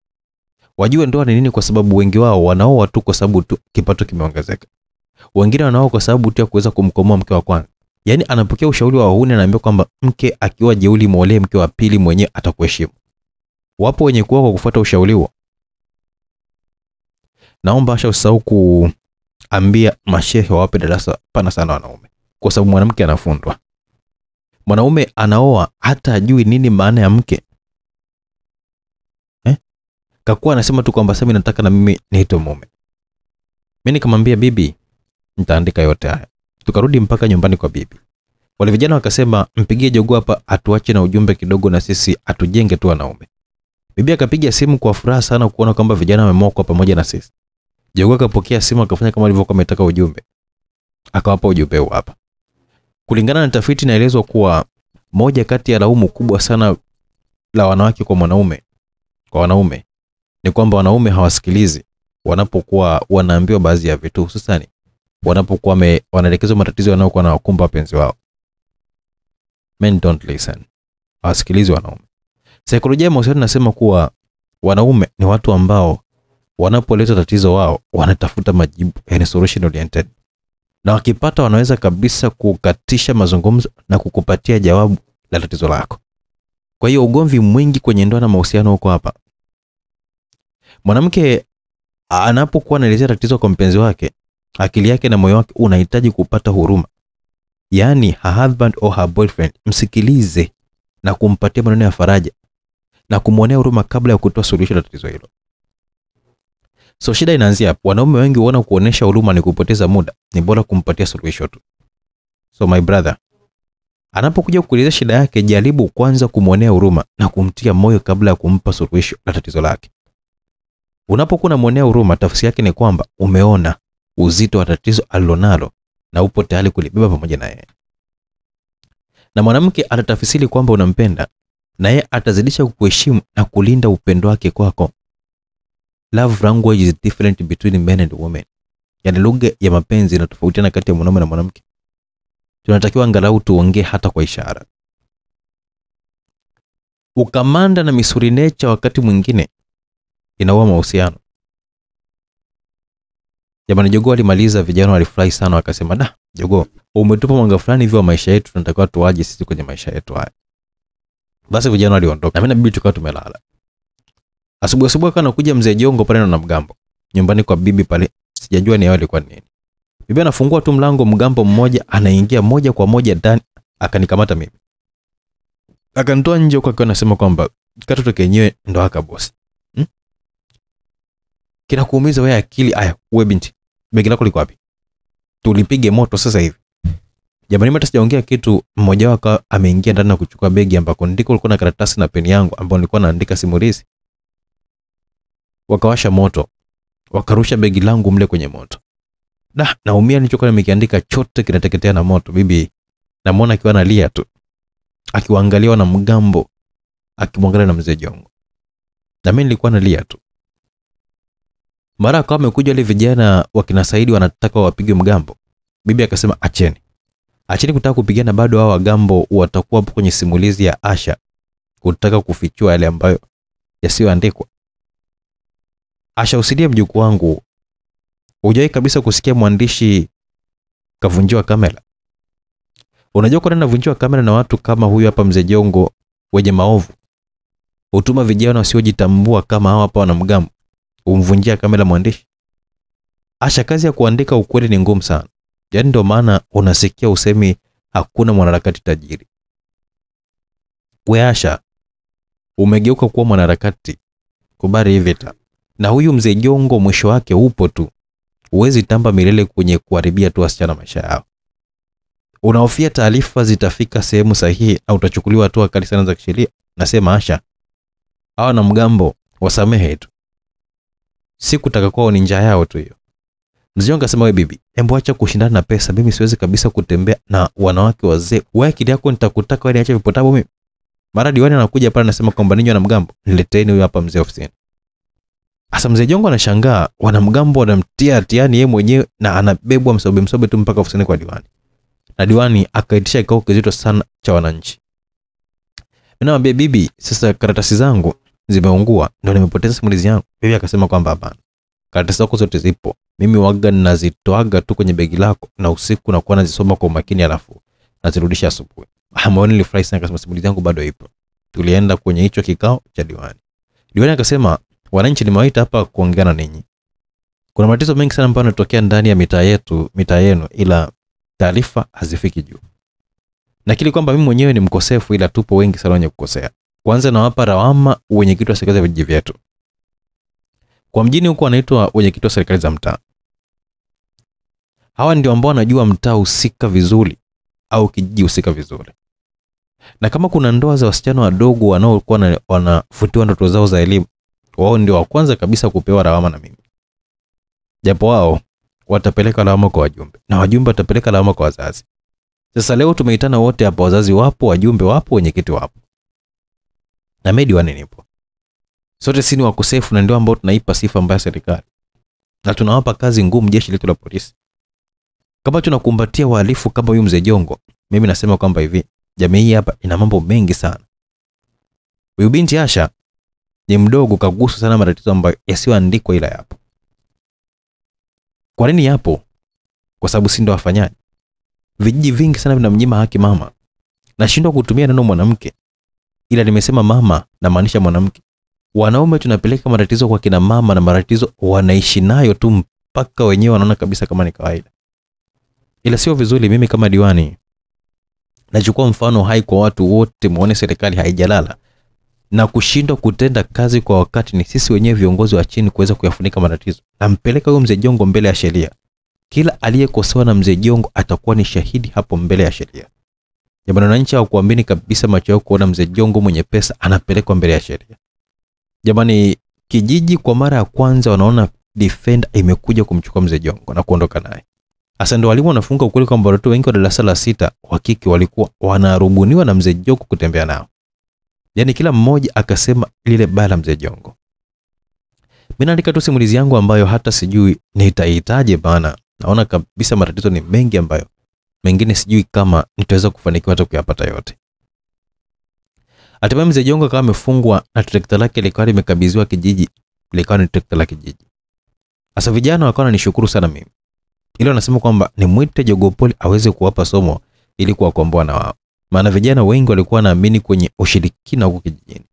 wajue ndoa ni nini, kwa sababu wengi wao wanaoa tu kwa sababu tu kipato kimeongezeka. Wengine wanaoa kwa sababu tu ya kuweza kumkomoa mke wa kwanza. Yaani anapokea ushauri wa wahuni, anaambia kwamba mke akiwa jeuli, mwolee mke wa pili, mwenyewe atakuheshimu. Wapo wenye kuwa kwa kufuata ushauri huo. Naomba Asha usahau kuambia mashehe wawape darasa pana sana wanaume, kwa sababu mwanamke anafundwa. Mwanaume anaoa hata ajui nini maana ya mke eh? Kakuwa anasema tu kwamba sasa nataka na mimi niitwe mume. Mimi nikamwambia bibi, nitaandika yote haya. Tukarudi mpaka nyumbani kwa bibi. Wale vijana wakasema, mpigie jogoo hapa atuache na ujumbe kidogo, na sisi atujenge tu wanaume. Bibi akapiga simu kwa furaha sana kuona kwamba vijana wameamua pamoja na sisi. Jogoo akapokea simu akafanya kama alivyokuwa ametaka ujumbe, akawapa ujumbe huu hapa. Kulingana na tafiti, inaelezwa kuwa moja kati ya laumu kubwa sana la wanawake kwa mwanaume kwa wanaume ni kwamba wanaume hawasikilizi wanapokuwa wanaambiwa baadhi ya vitu, hususani wanapokuwa wanaelekezwa matatizo yanayokuwa na wakumba wapenzi wao. Men don't listen, hawasikilizi wanaume. Saikolojia ya mahusiano inasema kuwa wanaume ni watu ambao wanapoleta tatizo wao wanatafuta majibu, yani solution oriented, na wakipata wanaweza kabisa kukatisha mazungumzo na kukupatia jawabu la tatizo lako. Kwa hiyo ugomvi mwingi kwenye ndoa na mahusiano huko hapa. Mwanamke anapokuwa anaelezea tatizo kwa mpenzi wake, akili yake na moyo wake unahitaji kupata huruma, yaani her husband or her boyfriend msikilize na kumpatia maneno ya faraja na kumwonea huruma kabla ya kutoa suluhisho la tatizo hilo. So shida inaanzia hapo. Wanaume wengi huona kuonesha huruma ni kupoteza muda, ni bora kumpatia suluhisho tu. So my brother, anapokuja kukuelezea shida yake, jaribu kwanza kumwonea huruma na kumtia moyo kabla ya kumpa suluhisho la tatizo lake. Unapokuwa unamwonea huruma, tafsiri yake ni kwamba umeona uzito wa tatizo alilonalo na upo tayari kulibeba pamoja na yeye. Na mwanamke atatafsiri kwamba unampenda na yeye atazidisha kukuheshimu na kulinda upendo wake kwako. Love language is different between men and women. Yaani lugha ya mapenzi inatofautiana kati ya mwanaume na mwanamke. Tunatakiwa angalau tuongee hata kwa ishara. Ukamanda na misuri nature wakati mwingine inaua mahusiano. Jamani, Jogoo alimaliza, vijana walifurahi sana, wakasema da, Jogoo umetupa mwanga fulani hivyo wa maisha yetu, tunatakiwa tuwaje sisi kwenye maisha yetu haya. Basi vijana waliondoka, na mimi na bibi tukawa tumelala. Asubuhi asubuhi akawa anakuja mzee Jongo pale na mgambo nyumbani kwa bibi pale, sijajua ni yeye alikuwa nini. Bibi anafungua tu mlango, mgambo mmoja anaingia moja kwa moja ndani, akanikamata mimi, akanitoa nje huko, akiwa anasema kwamba katoto kenyewe ndo aka bosi? Kinakuumiza wewe akili? Aya, wewe binti, begi lako liko wapi? Tulipige moto sasa hivi. Jamani, mimi sijaongea kitu, mmoja wako ameingia ndani na kuchukua begi ambako ndiko ulikuwa na karatasi na peni yangu ambayo nilikuwa naandika simulizi. Wakawasha moto, wakarusha begi langu mle kwenye moto. Da, naumia nilichokuwa nimekiandika chote kinateketea na moto. Bibi namwona akiwa analia tu, akiwaangaliwa na mgambo, akimwangalia na mzee Jongo, na mimi nilikuwa nalia tu. Mara akawa amekuja wale vijana wakina Saidi wanataka wapige mgambo. Bibi akasema acheni, acheni kutaka kupigana, bado hao wagambo watakuwa hapo kwenye simulizi ya Asha kutaka kufichua yale ambayo yasiyoandikwa. Asha, usidie mjukuu wangu, Hujawai kabisa kusikia mwandishi kavunjiwa kamera? Unajua kwa nini navunjiwa kamera na watu kama huyu hapa mzee Jongo wenye maovu? Hutuma vijana wasiojitambua kama hao hapa wanamgambo umvunjia kamera mwandishi. Asha, kazi ya kuandika ukweli ni ngumu sana. Yaani ndio maana unasikia usemi hakuna mwanaharakati tajiri. We Asha, umegeuka kuwa mwanaharakati kubari hii na huyu mzee jongo mwisho wake upo tu huwezi tamba milele kwenye kuharibia tu wasichana maisha yao unahofia taarifa zitafika sehemu sahihi au utachukuliwa hatua kali sana za kisheria nasema asha hawa na mgambo wasamehe tu si kutaka kwao ni njaa yao tu hiyo. Mzee jongo akasema wewe bibi embo acha kushindana na pesa. Mimi siwezi kabisa kutembea na wanawake wazee. Wewe akili yako nitakutaka wewe niache vipotabu mimi. Mara diwani anakuja pale anasema kwamba ninyi wanamgambo nileteni huyo hapa mzee ofisini. Sasa mzee jongo anashangaa wanamgambo wanamtia hatiani yeye mwenyewe na anabebwa msobe msobe tu mpaka ofisini kwa diwani. Na diwani akaitisha kikao kizito sana cha wananchi. Mimi namwambia bibi sasa karatasi zangu zimeungua ndo nimepoteza simulizi yangu. Bibi akasema kwamba hapana. Karatasi zako zote zipo. Mimi waga nazitoaga tu kwenye begi lako na usiku nakuwa nazisoma kwa umakini alafu nazirudisha asubuhi. Moyoni nilifurahi sana akasema simulizi yangu bado ipo. Tulienda kwenye hicho kikao cha diwani. Diwani akasema wananchi nimewaita hapa kuongea na ninyi. Kuna matatizo mengi sana ambayo yanatokea ndani ya mitaa yetu mitaa yenu ila taarifa hazifiki juu. Nakili kwamba mimi mwenyewe ni mkosefu ila tupo wengi sana wenye kukosea kwanza nawapa rawama wenyekiti wa serikali za vijiji vyetu. Kwa mjini huko wanaitwa wenyekiti wa serikali za mtaa. Hawa ndio ambao wanajua mtaa husika vizuri au kijiji husika vizuri. Na kama kuna ndoa za wasichana wadogo wanaokuwa na- wanafutiwa ndoto zao za elimu wao ndio wa kwanza kabisa kupewa rawama na mimi. Japo wao watapeleka lawama kwa wajumbe na wajumbe watapeleka lawama kwa wazazi. Sasa leo tumeitana wote hapa wazazi wapo wajumbe wapo wenyekiti wapo na mimi diwani nipo. Sote si ni wakosefu na ndio ambao tunaipa sifa mbaya serikali. Na tunawapa kazi ngumu jeshi letu la polisi. Kama tunakumbatia wahalifu kama huyu mzee jongo mimi nasema kwamba hivi jamii hii hapa ina mambo mengi sana. Huyu binti asha ni mdogo kaguswa sana matatizo ambayo yasiyoandikwa ila yapo. Kwa nini yapo? Kwa sababu si ndo wafanyaji. Vijiji vingi sana vinamnyima haki mama. Nashindwa kutumia neno mwanamke ila nimesema mama namaanisha mwanamke. Wanaume tunapeleka matatizo kwa kina mama na matatizo wanaishi nayo tu mpaka wenyewe wanaona kabisa kama ni kawaida. Ila sio vizuri mimi kama diwani nachukua mfano hai kwa watu wote muone serikali haijalala na kushindwa kutenda kazi kwa wakati ni sisi wenyewe viongozi wa chini kuweza kuyafunika matatizo. Nampeleka huyo mzee jongo mbele ya sheria. Kila aliyekosewa na mzee jongo atakuwa ni shahidi hapo mbele ya sheria jamani wananchi hawakuamini kabisa macho yao kuona mzee jongo mwenye pesa anapelekwa mbele ya sheria. Jamani kijiji kwa mara ya kwanza wanaona defender imekuja kumchukua mzee jongo na kuondoka naye. Hasa ndio walimu wanafunga ukweli kwamba watoto wengi wa darasa la sita wa kike walikuwa wanarubuniwa na mzee jongo kutembea nao. Yaani kila mmoja akasema lile baya la mzee jongo. Mimi naandika tu simulizi yangu ambayo hata sijui nitahitaje, bana naona kabisa matatizo ni mengi ambayo mengine sijui kama nitaweza kufanikiwa hata kuyapata yote. Hatimaye mzee jongo akawa amefungwa na trekta lake likawa limekabidhiwa kijiji likawa ni trekta la kijiji. Sasa vijana wakawa wananishukuru sana mimi. Ili wanasema kwamba nimwite jogopoli aweze kuwapa somo ili kuwakomboa na wao. Maana vijana wengi walikuwa wanaamini kwenye ushirikina huko kijijini.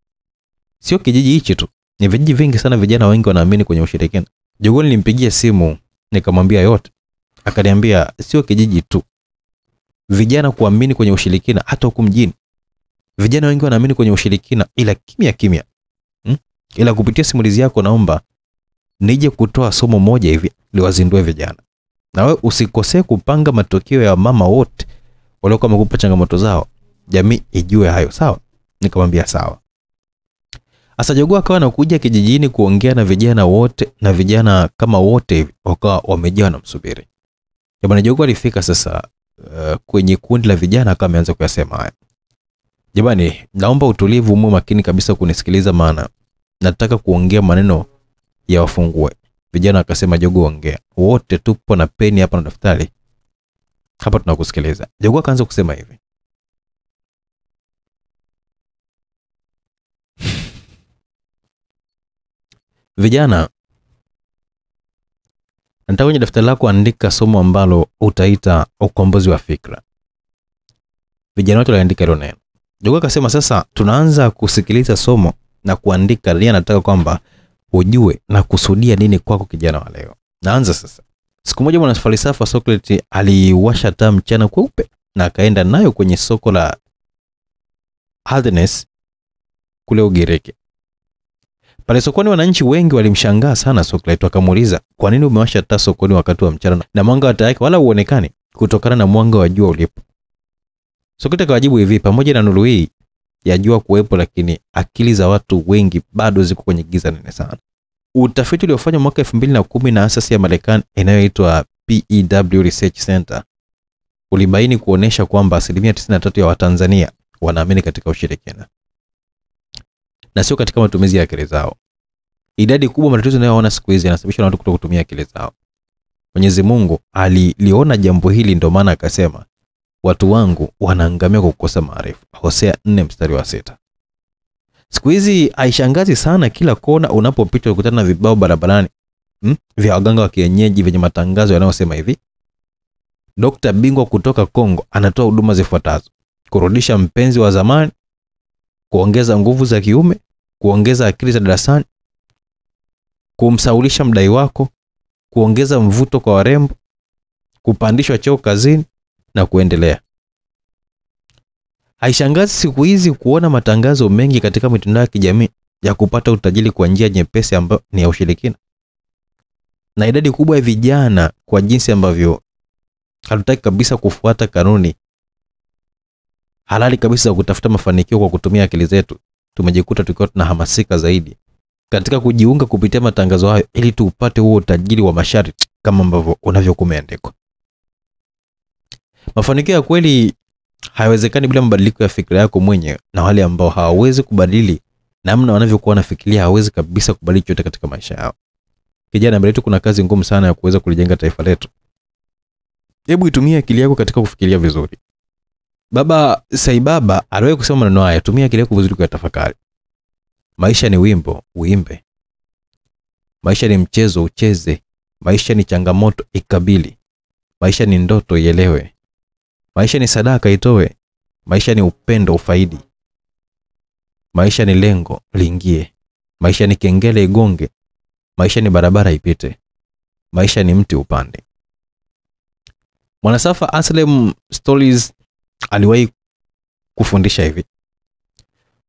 Sio kijiji hichi tu ni vijiji vingi sana vijana wengi wanaamini kwenye ushirikina. Jogoo nilimpigia simu nikamwambia yote. Akaniambia sio kijiji tu vijana kuamini kwenye ushirikina hata huku mjini. Vijana wengi wanaamini kwenye ushirikina ila kimya kimya. Hmm? ila kupitia simulizi yako naomba nije kutoa somo moja hivi liwazindue vijana. Na wewe usikosee kupanga matokeo ya mama wote waliokuwa wamekupa changamoto zao jamii ijue hayo sawa? Nikamwambia sawa. Asa jogoo akawa anakuja kijijini kuongea na vijana wote na vijana kama wote hivi wakawa wamejaa wanamsubiri. Jamani jogoo alifika sasa uh, kwenye kundi la vijana akawa ameanza kuyasema haya. Jamani, naomba utulivu mwe makini kabisa kunisikiliza maana nataka kuongea maneno ya wafungue. Vijana akasema jogoo ongea. Wote tupo na peni hapa na daftari. Hapa tunakusikiliza. Jogoo akaanza kusema hivi. Vijana, nataka kwenye daftari lako andika somo ambalo utaita ukombozi wa fikra. Vijana wote waliandika hilo neno. Jogoo akasema sasa tunaanza kusikiliza somo na kuandika. Lia nataka kwamba ujue na kusudia nini kwako kijana wa leo. Naanza sasa. Siku moja mwana falsafa Socrates aliwasha taa mchana kweupe na akaenda nayo kwenye soko la Athens kule Ugiriki. Pale sokoni, wananchi wengi walimshangaa sana Socrates, wakamuuliza kwa nini umewasha taa sokoni wakati wa mchana na mwanga wa taa yake wala uonekani kutokana na mwanga wa jua ulipo? Socrates akawajibu hivi, pamoja na nuru hii ya jua kuwepo, lakini akili za watu wengi bado ziko kwenye giza nene sana. Utafiti uliofanywa mwaka elfu mbili na kumi na asasi ya Marekani inayoitwa PEW Research Center ulibaini kuonesha kwamba asilimia 93 ya Watanzania wanaamini katika ushirikina na sio katika matumizi ya akili zao. Idadi kubwa matatizo tunayoona siku hizi yanasababishwa na watu kuto kutumia akili zao. Mwenyezi Mungu aliliona jambo hili, ndio maana akasema watu wangu wanaangamia kwa kukosa maarifa. Hosea 4 mstari wa sita. Siku hizi haishangazi sana, kila kona unapopita ukutana na vibao barabarani hmm, vya waganga wa kienyeji vyenye matangazo yanayosema hivi: Dokta bingwa kutoka Kongo anatoa huduma zifuatazo: kurudisha mpenzi wa zamani, kuongeza nguvu za kiume, kuongeza akili za darasani, kumsaulisha mdai wako, kuongeza mvuto kwa warembo, kupandishwa cheo kazini na kuendelea. Haishangazi siku hizi kuona matangazo mengi katika mitandao ya kijamii ya kupata utajiri kwa njia nyepesi ambayo ni ya ushirikina, na idadi kubwa ya vijana, kwa jinsi ambavyo hatutaki kabisa kufuata kanuni halali kabisa za kutafuta mafanikio kwa kutumia akili zetu, tumejikuta tukiwa tunahamasika zaidi katika kujiunga kupitia matangazo hayo ili tuupate huo utajiri wa masharti kama ambavyo unavyokumeandikwa. Mafanikio ya kweli hayawezekani bila mabadiliko ya fikra yako mwenyewe, na wale ambao hawawezi kubadili namna wanavyokuwa wanafikiria hawawezi kabisa kubadili chochote katika maisha yao. Kijana, mbele yetu kuna kazi ngumu sana ya kuweza kulijenga taifa letu. Hebu itumie akili yako katika kufikiria vizuri. Baba Saibaba aliwahi kusema maneno haya, tumia akili yako vizuri kuyatafakari. Maisha ni wimbo, uimbe. Maisha ni mchezo, ucheze. Maisha ni changamoto, ikabili. Maisha ni ndoto, ielewe. Maisha ni sadaka, itoe. Maisha ni upendo, ufaidi. Maisha ni lengo, lingie. Maisha ni kengele, igonge. Maisha ni barabara, ipite. Maisha ni mti, upande. Mwanasafa Aslem Stories aliwahi kufundisha hivi: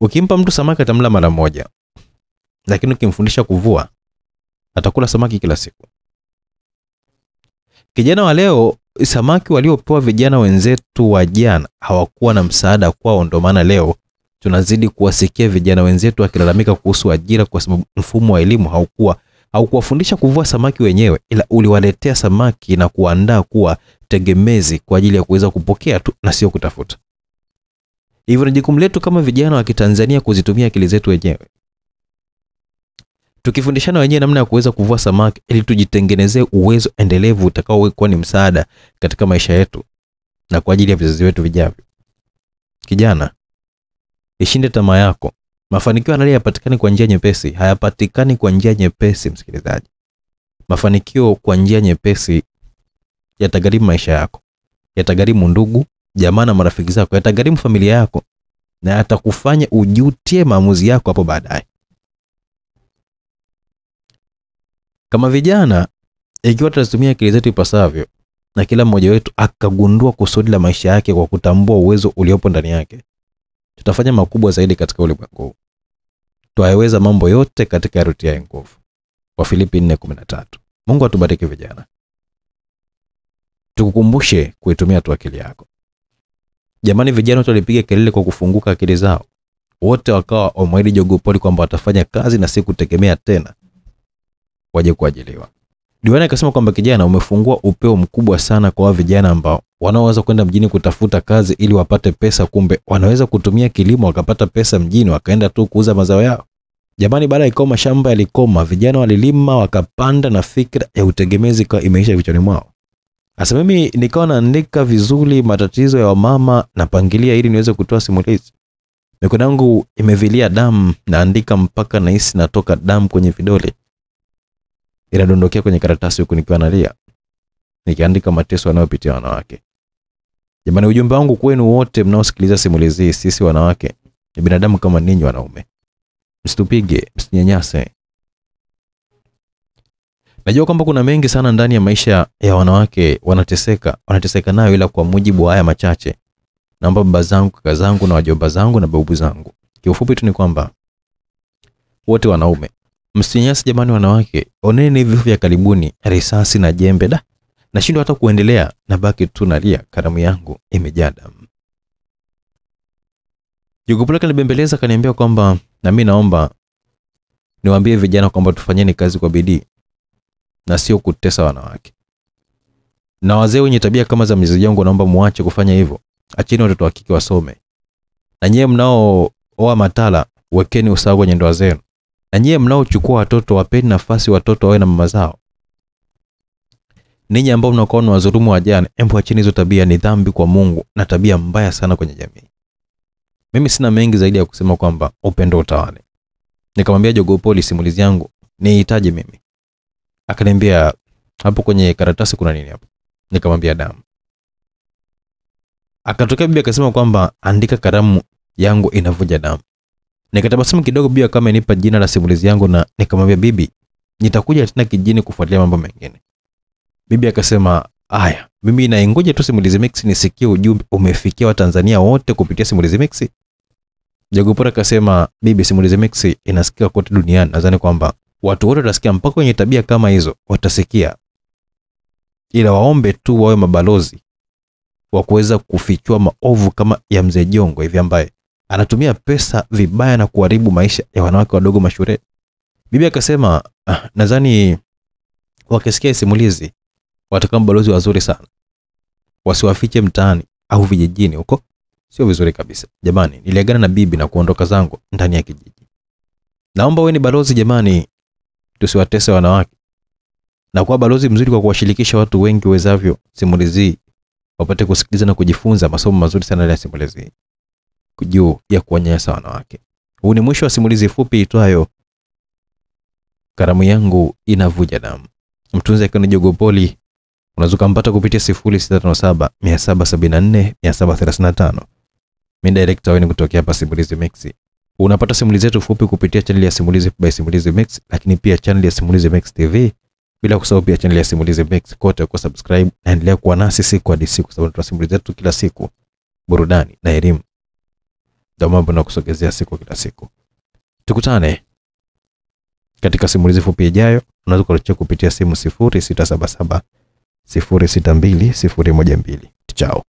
ukimpa mtu samaki atamla mara moja, lakini ukimfundisha kuvua atakula samaki kila siku. Kijana wa leo, samaki waliopewa vijana wenzetu wa jana hawakuwa na msaada kwao, ndio maana leo tunazidi kuwasikia vijana wenzetu wakilalamika kuhusu ajira, kwa sababu mfumo wa elimu haukuwa haukuwafundisha kuvua samaki wenyewe, ila uliwaletea samaki na kuandaa kuwa tegemezi kwa ajili ya kuweza kupokea tu na sio kutafuta. Hivyo ni jukumu letu kama vijana wa Kitanzania kuzitumia akili zetu wenyewe, tukifundishana wenyewe namna ya kuweza kuvua samaki ili tujitengenezee uwezo endelevu utakaokuwa ni msaada katika maisha yetu na kwa ajili ya vizazi wetu vijavyo. Kijana, ishinde tamaa yako. Mafanikio halali hayapatikani kwa njia nyepesi, hayapatikani kwa njia nyepesi. Msikilizaji, mafanikio kwa njia nyepesi yatagharimu maisha yako, yatagharimu ndugu, jamaa na marafiki zako, yatagharimu familia yako na yatakufanya ujutie maamuzi yako hapo baadaye. Kama vijana, ikiwa tutatumia akili zetu ipasavyo na kila mmoja wetu akagundua kusudi la maisha yake kwa kutambua uwezo uliopo ndani yake, tutafanya makubwa zaidi katika ulimwengu huu. Twayaweza mambo yote katika yarutiaye nguvu. Wafilipi 4:13. Mungu atubariki vijana, tukukumbushe kuitumia tu akili yako. Jamani, vijana wote walipiga kelele kwa kufunguka akili zao, wote wakawa wamwahidi jogopoli kwamba watafanya kazi na si kutegemea tena waje kuajiliwa. Diwani akasema kwamba kijana, umefungua upeo mkubwa sana kwa wa vijana ambao wanaoweza kwenda mjini kutafuta kazi ili wapate pesa, kumbe wanaweza kutumia kilimo wakapata pesa mjini, wakaenda tu kuuza mazao yao. Jamani, baada ya ikawa mashamba yalikoma, vijana walilima wakapanda, na fikra ya utegemezi ikawa imeisha vichwani mwao. Sasa mimi nikawa naandika vizuri matatizo ya wamama, napangilia ili niweze kutoa simulizi. Mikono yangu imevilia damu, naandika mpaka nahisi natoka damu kwenye vidole inadondokea kwenye karatasi huku nikiwa nalia, nikiandika mateso wanayopitia wanawake. Jamani, ujumbe wangu kwenu wote mnaosikiliza simulizi sisi wanawake ni binadamu kama ninyi wanaume, msitupige, msinyanyase. Najua kwamba kuna mengi sana ndani ya maisha ya wanawake wanateseka, wanateseka nayo, ila kwa mujibu wa haya machache, naomba baba zangu, kaka zangu na wajomba zangu na babu zangu, kiufupi tu ni kwamba wote wanaume. msinyasi jamani wanawake, oneni vifo vya karibuni, risasi na jembe da. Nashindwa hata kuendelea, nabaki tu nalia, karamu yangu imejaa damu. Jogopole kanibembeleza kaniambia kwamba na naomba niwaambie vijana kwamba tufanyeni kazi kwa bidii na sio kutesa wanawake. Na wazee wenye tabia kama za mzee wangu, naomba muache kufanya hivyo. Acheni watoto wa kike wasome. Na nyie mnaooa matala, wekeni usawa kwenye ndoa zenu. Na nyie mnaochukua watoto, wapeni nafasi watoto wawe na mama zao. Ninyi ambao mnakuwa na wadhulumu wajane, embu acheni hizo tabia, ni dhambi kwa Mungu na tabia mbaya sana kwenye jamii. Mimi sina mengi zaidi ya kusema kwamba upendo utawale. Nikamwambia Jogopoli, simulizi yangu nihitaji mimi. Akaniambia hapo kwenye karatasi kuna nini hapo? Nikamwambia damu. Akatokea bibi akasema kwamba andika karamu yangu inavuja damu. Nikatabasamu kidogo, bibi kama inipa jina la simulizi yangu, na nikamwambia bibi, nitakuja tena kijini kufuatilia mambo mengine. Bibi akasema haya, mimi naingoja tu Simulizi Mix nisikie ujumbe umefikia Watanzania wote kupitia Simulizi Mix. Jogopora akasema bibi, Simulizi Mix inasikika kote duniani. Nadhani kwamba watu wote watasikia, mpaka wenye tabia kama hizo watasikia, ila waombe tu wawe mabalozi wa kuweza kufichua maovu kama ya mzee Jongo hivi ambaye anatumia pesa vibaya na kuharibu maisha ya wanawake wadogo mashure Bibi akasema ah, nadhani wakisikia simulizi watakuwa mabalozi wazuri sana, wasiwafiche mtaani au vijijini huko, sio vizuri kabisa. Jamani, niliagana na bibi na kuondoka zangu ndani ya kijiji. Naomba wewe ni balozi jamani, tusiwatese wanawake na kuwa balozi mzuri kwa kuwashirikisha watu wengi wezavyo simulizi wapate kusikiliza na kujifunza masomo mazuri sana ya simulizi juu ya kuwanyanyasa wanawake. Huu ni mwisho wa simulizi fupi itwayo Karamu yangu inavuja damu. Mtunzi akiwa ni Jogopoli. Unaweza kumpata kupitia 0657 774 735. Mimi director wenu kutokea hapa Simulizi Mix. Unapata simulizi zetu fupi kupitia channel ya Simulizi by Simulizi Mix, lakini pia channel ya Simulizi Mix TV, bila kusahau pia channel ya Simulizi Mix. Kote kwa subscribe na endelea kuwa nasi siku hadi siku, sababu tuna simulizi zetu kila siku, burudani na elimu, ndio mambo na kusogezea siku kila siku. Tukutane katika simulizi fupi ijayo. Unaweza kurudia kupitia simu 0677 062 012. Chao.